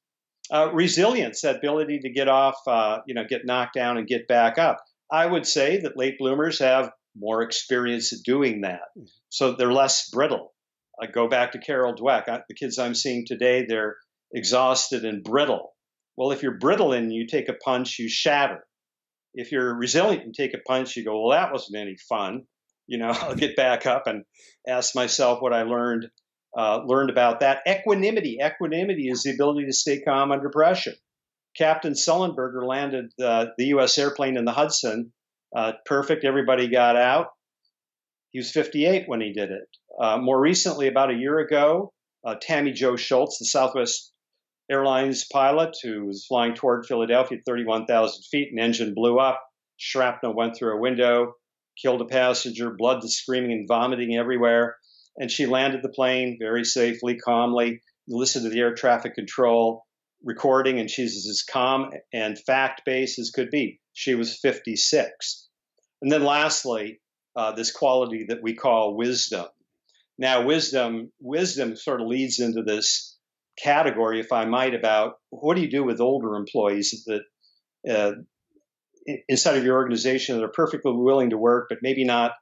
Uh, resilience, that ability to get off, uh, you know, get knocked down and get back up. I would say that late bloomers have more experience at doing that, so they're less brittle. I go back to Carol Dweck. I, the kids I'm seeing today, they're exhausted and brittle. Well, if you're brittle and you take a punch, you shatter. If you're resilient and take a punch, you go, well, that wasn't any fun. You know, I'll get back up and ask myself what I learned uh, learned about that. Equanimity. Equanimity is the ability to stay calm under pressure. Captain Sullenberger landed uh, the U.S. airplane in the Hudson. Uh, perfect. Everybody got out. He was 58 when he did it. Uh, more recently, about a year ago, uh, Tammie Jo Shults, the Southwest Airlines pilot who was flying toward Philadelphia at 31,000 feet, an engine blew up. Shrapnel went through a window, killed a passenger, blood screaming and vomiting everywhere. And she landed the plane very safely, calmly, listened to the air traffic control recording, and she's as calm and fact based as could be. She was 56. And then lastly, uh, this quality that we call wisdom. Now, wisdom, wisdom sort of leads into this category, if I might, about what do you do with older employees that uh, inside of your organization that are perfectly willing to work, but maybe not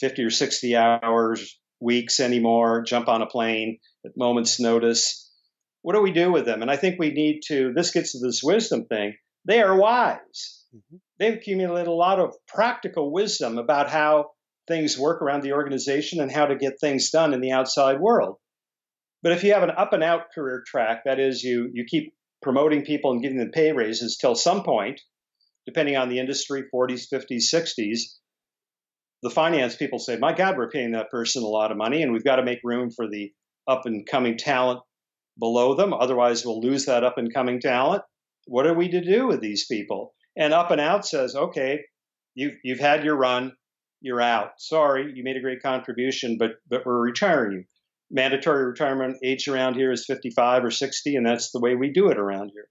50 or 60 hours, weeks anymore, jump on a plane at moment's notice. What do we do with them? And I think we need to, this gets to this wisdom thing. They are wise. Mm-hmm. They've accumulated a lot of practical wisdom about how things work around the organization and how to get things done in the outside world. But if you have an up and out career track, that is, you, you keep promoting people and giving them pay raises till some point, depending on the industry, 40s, 50s, 60s, the finance people say, my God, we're paying that person a lot of money and we've got to make room for the up and coming talent below them. Otherwise, we'll lose that up and coming talent. What are we to do with these people? And up and out says, okay, you've, you've had your run you're out. Sorry, you made a great contribution, but but we're retiring you. Mandatory retirement age around here is 55 or 60, and that's the way we do it around here.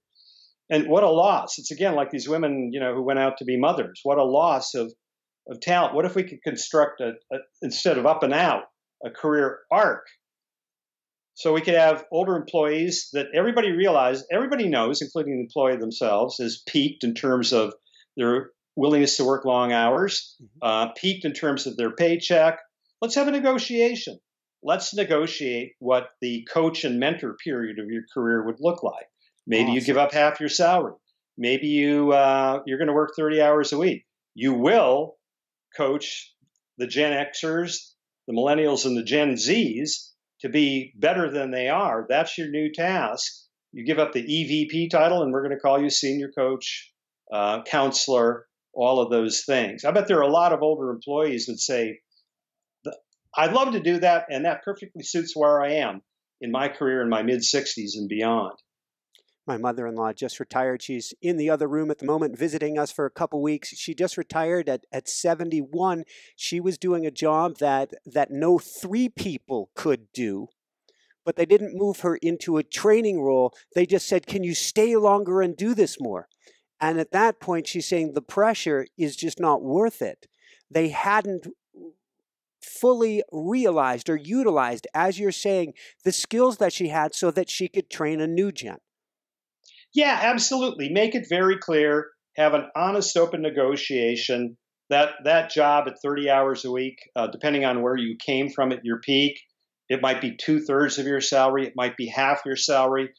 And what a loss! It's again like these women, you know, who went out to be mothers. What a loss of of talent. What if we could construct a, a instead of up and out a career arc? So we could have older employees that everybody realizes, everybody knows, including the employee themselves, is peaked in terms of their willingness to work long hours, mm-hmm. uh, peaked in terms of their paycheck. Let's have a negotiation. Let's negotiate what the coach and mentor period of your career would look like. Maybe awesome. you give up half your salary. Maybe you uh, you're going to work 30 hours a week. You will coach the Gen Xers, the Millennials, and the Gen Zs to be better than they are. That's your new task. You give up the EVP title, and we're going to call you senior coach, uh, counselor, all of those things. I bet there are a lot of older employees that say, I'd love to do that, and that perfectly suits where I am in my career in my mid 60s and beyond. My mother in law just retired. She's in the other room at the moment visiting us for a couple weeks. She just retired at, at 71. She was doing a job that, that no three people could do but they didn't move her into a training role. They just said, Can you stay longer and do this more? And at that point, she's saying the pressure is just not worth it. They hadn't fully realized or utilized, as you're saying, the skills that she had so that she could train a new gen. Yeah, absolutely. Make it very clear. Have an honest, open negotiation. That that job at 30 hours a week, uh, depending on where you came from at your peak, it might be two thirds of your salary. It might be half your salary.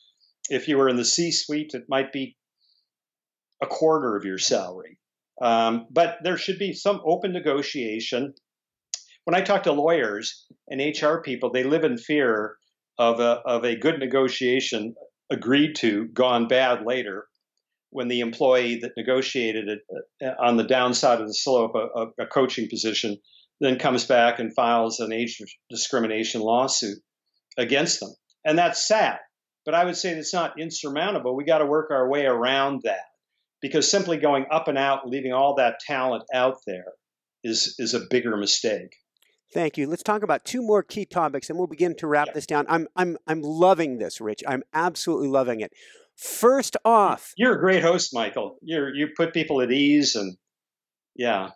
If you were in the C-suite, it might be a quarter of your salary. Um, but there should be some open negotiation. When I talk to lawyers and HR people, they live in fear of a, of a good negotiation agreed to gone bad later when the employee that negotiated it uh, on the downside of the slope, a, a coaching position, then comes back and files an age discrimination lawsuit against them. And that's sad. But I would say it's not insurmountable. We got to work our way around that because simply going up and out, leaving all that talent out there is, is a bigger mistake. Thank you. Let's talk about two more key topics and we'll begin to wrap yeah. this down. I'm, I'm, I'm loving this, Rich. I'm absolutely loving it. First off, you're a great host, Michael. You you put people at ease, and yeah.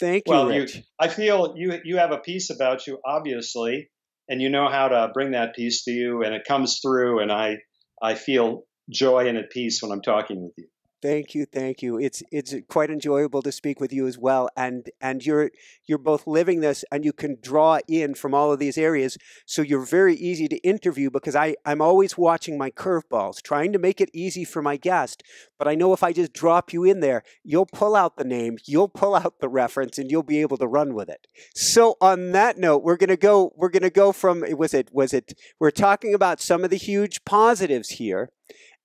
Thank you, well, Rich. You, I feel you you have a piece about you, obviously, and you know how to bring that piece to you, and it comes through, and I I feel joy and at peace when I'm talking with you. Thank you, thank you. It's it's quite enjoyable to speak with you as well, and and you're you're both living this, and you can draw in from all of these areas. So you're very easy to interview because I I'm always watching my curveballs, trying to make it easy for my guest. But I know if I just drop you in there, you'll pull out the name, you'll pull out the reference, and you'll be able to run with it. So on that note, we're gonna go. We're gonna go from was it was it we're talking about some of the huge positives here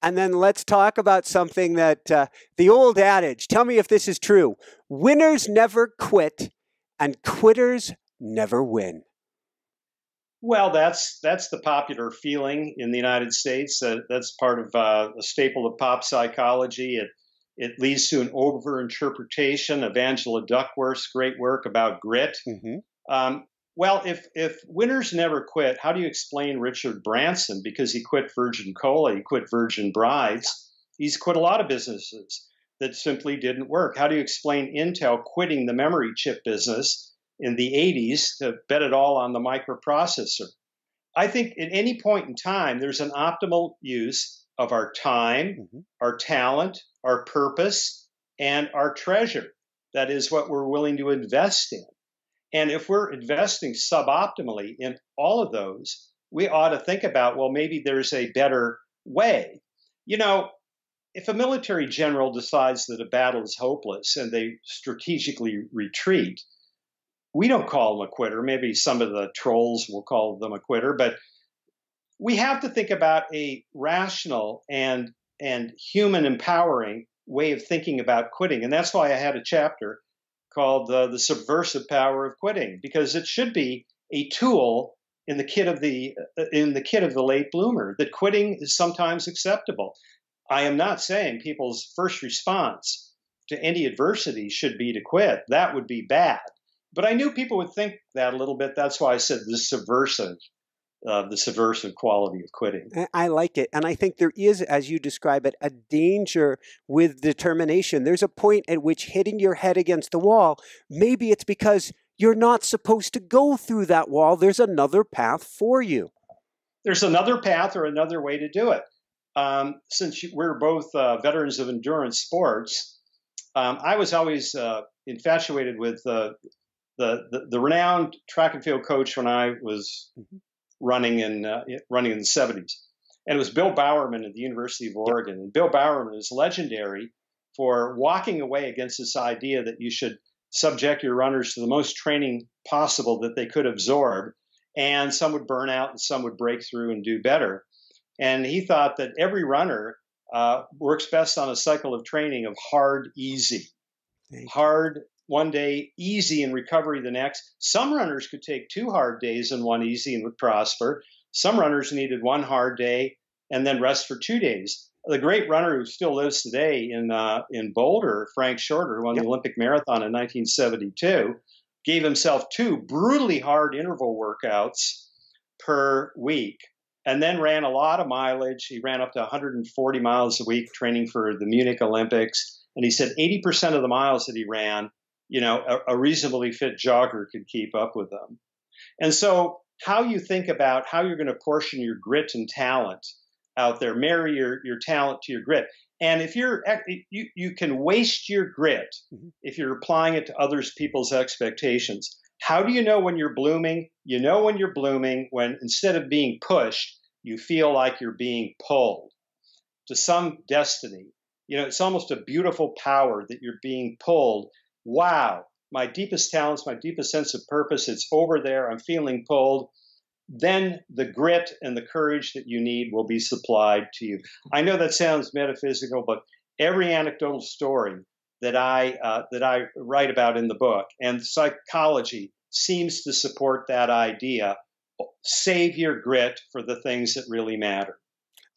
and then let's talk about something that uh, the old adage tell me if this is true winners never quit, and quitters never win. Well, that's that's the popular feeling in the United States. Uh, that's part of uh, a staple of pop psychology. It it leads to an overinterpretation of Angela Duckworth's great work about grit. Mm-hmm. Um, well, if if winners never quit, how do you explain Richard Branson? Because he quit Virgin Cola, he quit Virgin Brides, he's quit a lot of businesses that simply didn't work. How do you explain Intel quitting the memory chip business in the 80s to bet it all on the microprocessor? I think at any point in time, there's an optimal use of our time, mm-hmm. our talent, our purpose, and our treasure. That is what we're willing to invest in. And if we're investing suboptimally in all of those, we ought to think about well, maybe there's a better way. You know, if a military general decides that a battle is hopeless and they strategically retreat, we don't call them a quitter. Maybe some of the trolls will call them a quitter, but we have to think about a rational and and human empowering way of thinking about quitting. And that's why I had a chapter called uh, the subversive power of quitting because it should be a tool in the kit of the in the kit of the late bloomer that quitting is sometimes acceptable. I am not saying people's first response to any adversity should be to quit. That would be bad. But I knew people would think that a little bit. That's why I said the subversive uh, the subversive quality of quitting. I like it. And I think there is, as you describe it, a danger with determination. There's a point at which hitting your head against the wall, maybe it's because you're not supposed to go through that wall. There's another path for you. There's another path or another way to do it. Um, since we're both uh, veterans of endurance sports, um, I was always uh, infatuated with uh, the, the, the renowned track and field coach when I was mm-hmm running in uh, running in the 70s. And it was Bill Bowerman at the University of Oregon. And Bill Bowerman is legendary for walking away against this idea that you should subject your runners to the most training possible that they could absorb. And some would burn out and some would break through and do better. And he thought that every runner uh, works best on a cycle of training of hard, easy. Hard, one day, easy and recovery the next. Some runners could take two hard days and one easy and would prosper. Some runners needed one hard day and then rest for two days. The great runner who still lives today in uh, in Boulder, Frank Shorter, who won yep. the Olympic marathon in 1972, gave himself two brutally hard interval workouts per week and then ran a lot of mileage. He ran up to 140 miles a week training for the Munich Olympics. And he said 80% of the miles that he ran you know, a, a reasonably fit jogger could keep up with them. And so, how you think about how you're going to portion your grit and talent out there, marry your, your talent to your grit. And if you're you, you can waste your grit mm-hmm. if you're applying it to others people's expectations. How do you know when you're blooming? You know when you're blooming when instead of being pushed, you feel like you're being pulled to some destiny. You know, it's almost a beautiful power that you're being pulled wow, my deepest talents, my deepest sense of purpose, it's over there. I'm feeling pulled. then the grit and the courage that you need will be supplied to you. I know that sounds metaphysical, but every anecdotal story that I uh, that I write about in the book and psychology seems to support that idea. Save your grit for the things that really matter.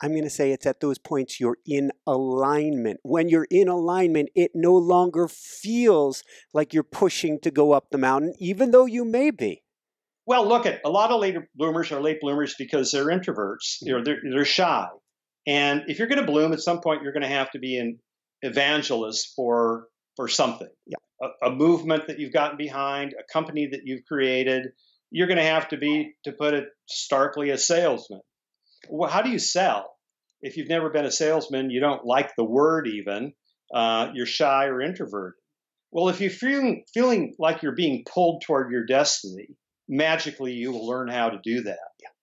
I'm going to say it's at those points you're in alignment. When you're in alignment, it no longer feels like you're pushing to go up the mountain, even though you may be. Well, look at a lot of late bloomers are late bloomers because they're introverts. You know, they're, they're shy. And if you're going to bloom, at some point you're going to have to be an evangelist for for something. Yeah. A, a movement that you've gotten behind, a company that you've created. You're going to have to be, to put it starkly, a salesman. Well, how do you sell? If you've never been a salesman, you don't like the word even. Uh, you're shy or introverted. Well, if you're feeling feeling like you're being pulled toward your destiny, magically you will learn how to do that.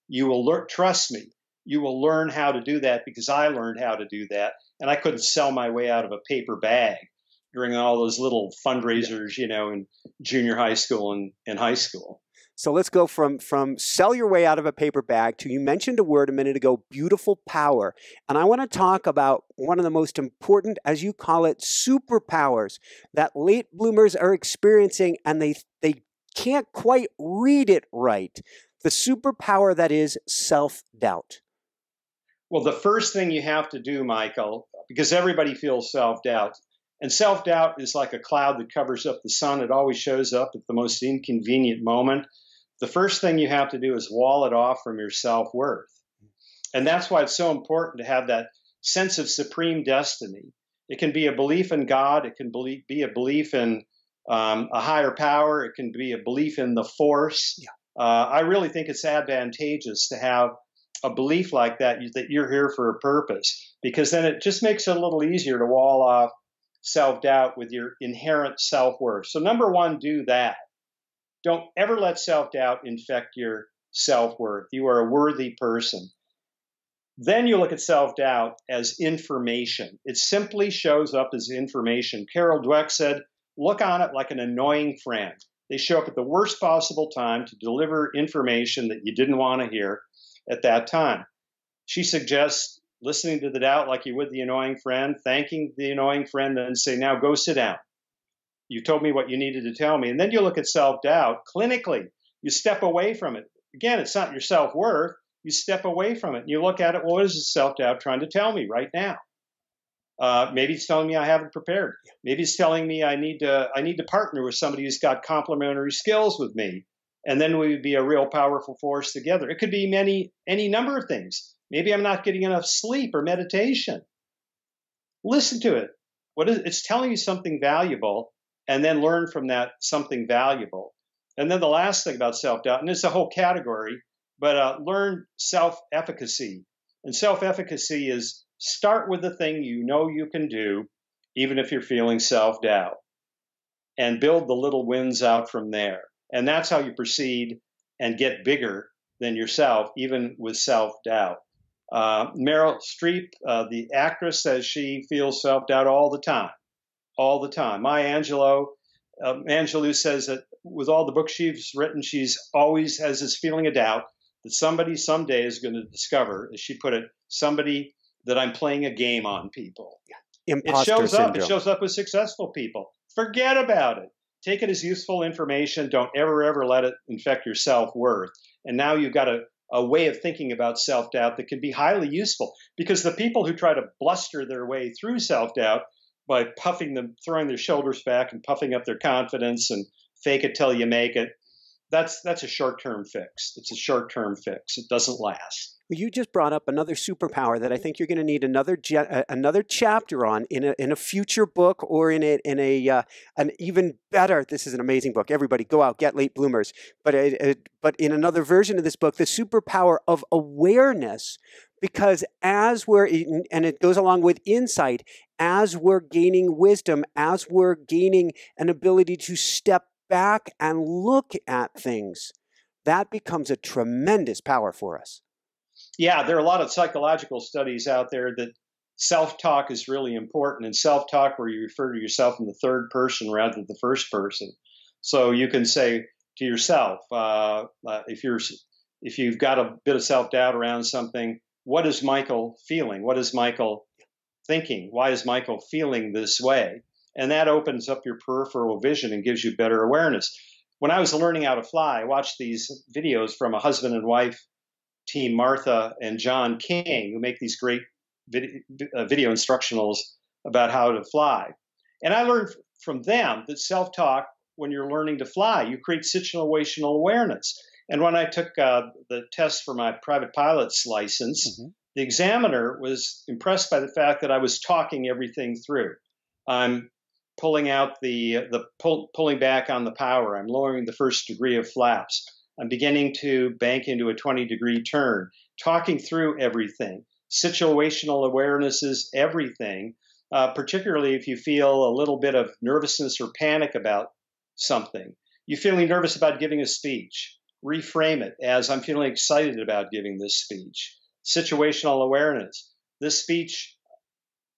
You will learn, trust me, you will learn how to do that because I learned how to do that. And I couldn't sell my way out of a paper bag during all those little fundraisers, you know, in junior high school and, and high school. So let's go from from sell your way out of a paper bag to you mentioned a word a minute ago, beautiful power. And I want to talk about one of the most important, as you call it, superpowers that late bloomers are experiencing and they they can't quite read it right. The superpower that is self doubt. Well, the first thing you have to do, Michael, because everybody feels self doubt, and self doubt is like a cloud that covers up the sun. It always shows up at the most inconvenient moment. The first thing you have to do is wall it off from your self worth. And that's why it's so important to have that sense of supreme destiny. It can be a belief in God, it can be a belief in um, a higher power. It can be a belief in the force. Yeah. Uh, I really think it's advantageous to have a belief like that that you're here for a purpose because then it just makes it a little easier to wall off self doubt with your inherent self worth. So, number one, do that. Don't ever let self doubt infect your self worth. You are a worthy person. Then you look at self doubt as information. It simply shows up as information. Carol Dweck said, look on it like an annoying friend. They show up at the worst possible time to deliver information that you didn't want to hear at that time. She suggests listening to the doubt like you would the annoying friend, thanking the annoying friend, and say, Now go sit down. You told me what you needed to tell me. And then you look at self doubt clinically. You step away from it. Again, it's not your self worth. You step away from it and you look at it. Well, what is this self doubt trying to tell me right now? Uh, maybe it's telling me I haven't prepared. Maybe it's telling me I need to I need to partner with somebody who's got complementary skills with me, and then we would be a real powerful force together. It could be many any number of things. Maybe I'm not getting enough sleep or meditation. Listen to it. What is it's telling you something valuable, and then learn from that something valuable. And then the last thing about self doubt, and it's a whole category, but uh, learn self efficacy. And self efficacy is Start with the thing you know you can do, even if you're feeling self doubt, and build the little wins out from there. And that's how you proceed and get bigger than yourself, even with self doubt. Uh, Meryl Streep, uh, the actress, says she feels self doubt all the time, all the time. Maya Angelou, uh, Angelou says that with all the books she's written, she's always has this feeling of doubt that somebody someday is going to discover, as she put it, somebody that I'm playing a game on people. Imposter it shows syndrome. up. It shows up with successful people. Forget about it. Take it as useful information. Don't ever, ever let it infect your self worth. And now you've got a, a way of thinking about self doubt that can be highly useful because the people who try to bluster their way through self doubt by puffing them, throwing their shoulders back and puffing up their confidence and fake it till you make it, that's that's a short term fix. It's a short term fix. It doesn't last. You just brought up another superpower that I think you're going to need another another chapter on in a, in a future book or in a in a uh, an even better. This is an amazing book. Everybody, go out get late bloomers. But it, it, but in another version of this book, the superpower of awareness, because as we're and it goes along with insight, as we're gaining wisdom, as we're gaining an ability to step back and look at things, that becomes a tremendous power for us yeah, there are a lot of psychological studies out there that self talk is really important, and self talk where you refer to yourself in the third person rather than the first person. So you can say to yourself, uh, uh, if you're if you've got a bit of self doubt around something, what is Michael feeling? What is Michael thinking? Why is Michael feeling this way? And that opens up your peripheral vision and gives you better awareness. When I was learning how to fly, I watched these videos from a husband and wife team, Martha and John King, who make these great video, uh, video instructionals about how to fly. And I learned from them that self talk, when you're learning to fly, you create situational awareness. And when I took uh, the test for my private pilot's license, mm-hmm. The examiner was impressed by the fact that I was talking everything through. I'm pulling out the the pull, pulling back on the power. I'm lowering the first degree of flaps. I'm beginning to bank into a 20 degree turn, talking through everything. Situational awareness is everything, uh, particularly if you feel a little bit of nervousness or panic about something. You're feeling nervous about giving a speech. Reframe it as I'm feeling excited about giving this speech. Situational awareness. This speech,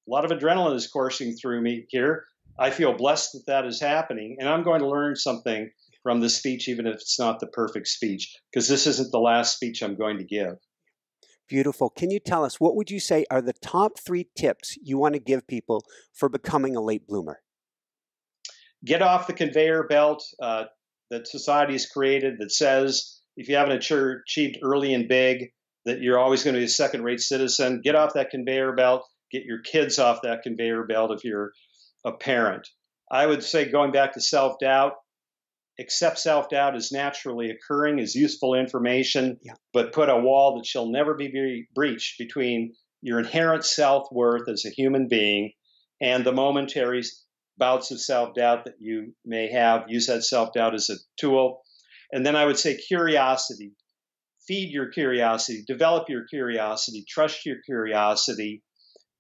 a lot of adrenaline is coursing through me here. I feel blessed that that is happening, and I'm going to learn something from this speech, even if it's not the perfect speech, because this isn't the last speech I'm going to give. Beautiful. Can you tell us what would you say are the top three tips you want to give people for becoming a late bloomer? Get off the conveyor belt uh, that society has created that says if you haven't achieved early and big, that you're always going to be a second rate citizen. Get off that conveyor belt. Get your kids off that conveyor belt if you're a parent. I would say going back to self doubt, accept self doubt as naturally occurring, as useful information, yeah. but put a wall that shall never be breached between your inherent self worth as a human being and the momentary bouts of self doubt that you may have. Use that self doubt as a tool. And then I would say curiosity. Feed your curiosity, develop your curiosity, trust your curiosity.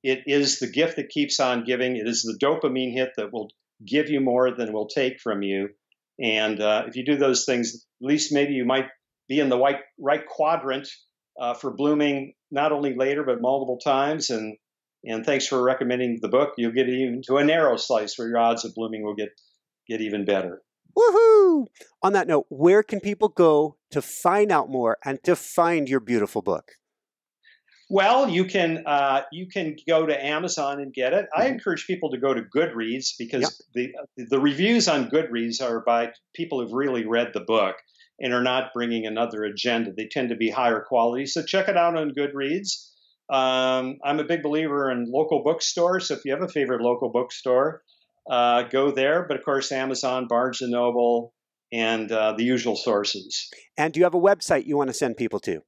It is the gift that keeps on giving. It is the dopamine hit that will give you more than will take from you. And uh, if you do those things, at least maybe you might be in the right, right quadrant uh, for blooming not only later but multiple times. And and thanks for recommending the book. You'll get even to a narrow slice where your odds of blooming will get get even better. Woohoo! On that note, where can people go to find out more and to find your beautiful book? Well, you can uh, you can go to Amazon and get it. I mm-hmm. encourage people to go to Goodreads because yep. the the reviews on Goodreads are by people who've really read the book and are not bringing another agenda. They tend to be higher quality. So check it out on Goodreads. Um, I'm a big believer in local bookstores. So if you have a favorite local bookstore, uh, go there. But of course, Amazon, Barnes and Noble, and uh, the usual sources. And do you have a website you want to send people to?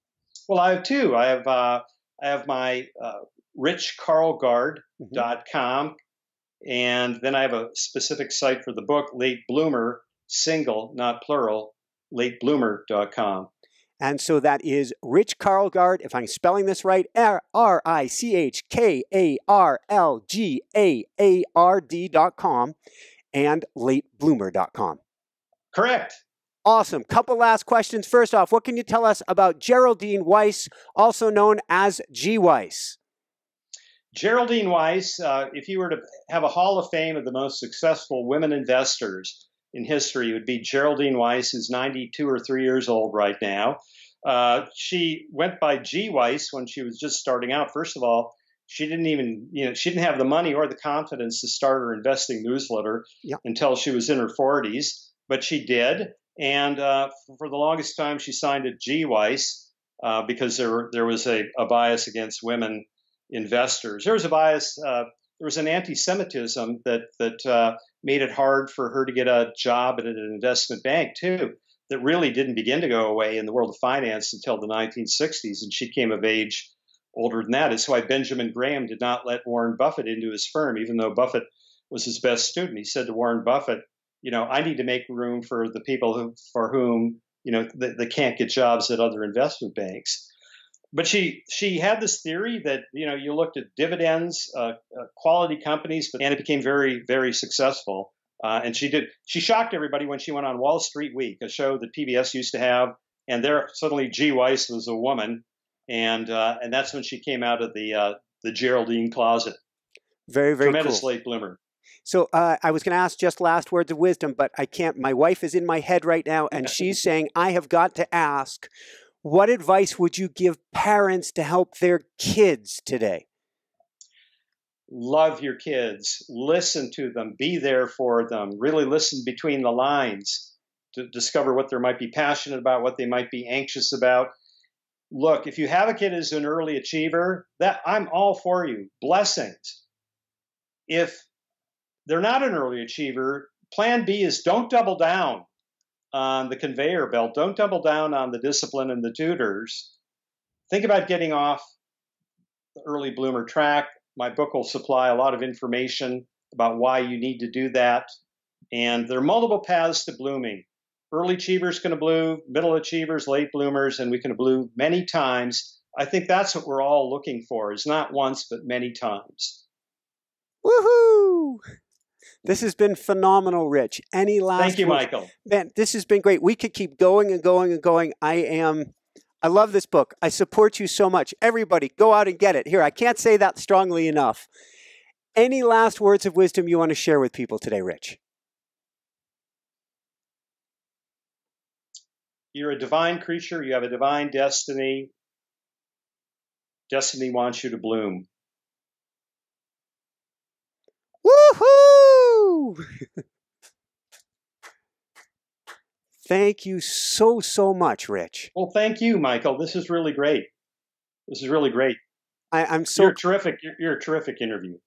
Well, I have two. I have uh, I have my uh, richkarlgaard.com, mm-hmm. and then I have a specific site for the book, Late Bloomer, single, not plural, latebloomer.com. And so that is Rich Karlgaard, if I'm spelling this right, R I C H K A R L G A A R D.com and latebloomer.com. Correct. Awesome. Couple last questions. First off, what can you tell us about Geraldine Weiss, also known as G. Weiss? Geraldine Weiss, uh, if you were to have a Hall of Fame of the most successful women investors in history, it would be Geraldine Weiss, who's 92 or 3 years old right now. Uh, she went by G. Weiss when she was just starting out. First of all, she didn't even, you know, she didn't have the money or the confidence to start her investing newsletter until she was in her 40s, but she did. And uh, for the longest time, she signed it G. Weiss uh, because there there was a, a, bias against women investors. There was a bias. Uh, there was an anti-Semitism that that uh, made it hard for her to get a job at an investment bank too. That really didn't begin to go away in the world of finance until the 1960s, and she came of age older than that. It's why Benjamin Graham did not let Warren Buffett into his firm, even though Buffett was his best student. He said to Warren Buffett, you know, I need to make room for the people who, for whom, you know, they, they can't get jobs at other investment banks. But she she had this theory that you know you looked at dividends, uh, uh, quality companies, but and it became very very successful. Uh, and she did she shocked everybody when she went on Wall Street Week, a show that PBS used to have, and there suddenly G. Weiss was a woman, and uh, and that's when she came out of the uh, the Geraldine closet. Very very tremendous cool. late bloomer. So uh, I was going to ask just last words of wisdom, but I can't. My wife is in my head right now, and she's saying I have got to ask. What advice would you give parents to help their kids today? Love your kids, listen to them, be there for them, really listen between the lines to discover what they might be passionate about, what they might be anxious about. Look, if you have a kid who's an early achiever, that I'm all for you. Blessings. If they're not an early achiever, plan B is don't double down on the conveyor belt. Don't double down on the discipline and the tutors. Think about getting off the early bloomer track. My book will supply a lot of information about why you need to do that. And there are multiple paths to blooming. Early achievers can bloom, middle achievers, late bloomers, and we can bloom many times. I think that's what we're all looking for, is not once, but many times. Woohoo! This has been phenomenal, Rich. Any last? Thank you, words? Michael. Man, this has been great. We could keep going and going and going. I am. I love this book. I support you so much. Everybody, go out and get it. Here, I can't say that strongly enough. Any last words of wisdom you want to share with people today, Rich? You're a divine creature. You have a divine destiny. Destiny wants you to bloom. Woohoo! Thank you so, so much, Rich. Well, thank you, Michael. This is really great. This is really great. I, am so you're terrific. You're, you're, a terrific interview.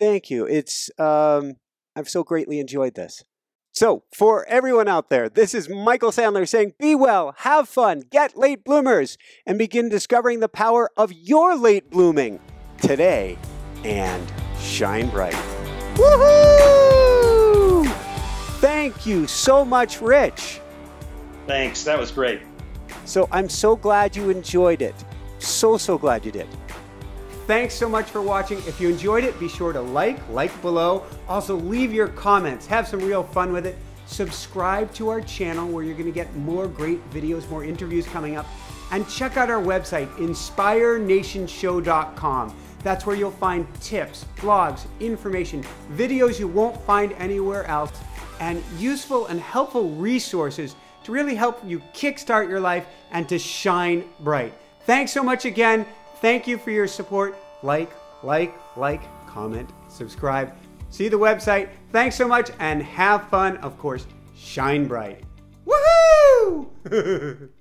Thank you. It's um, I've so greatly enjoyed this. So, for everyone out there, this is Michael Sandler saying, Be well, have fun, get late bloomers, and begin discovering the power of your late blooming today and shine bright. Woohoo! Thank you so much, Rich. Thanks. That was great. So I'm so glad you enjoyed it. So, so glad you did. Thanks so much for watching. If you enjoyed it, be sure to like, like below. Also, leave your comments. Have some real fun with it. Subscribe to our channel where you're going to get more great videos, more interviews coming up. And check out our website, inspirenationshow.com. That's where you'll find tips, blogs, information, videos you won't find anywhere else, and useful and helpful resources to really help you kickstart your life and to shine bright. Thanks so much again. Thank you for your support. Like, like, like, comment, subscribe. See the website. Thanks so much and have fun. Of course, shine bright. Woohoo!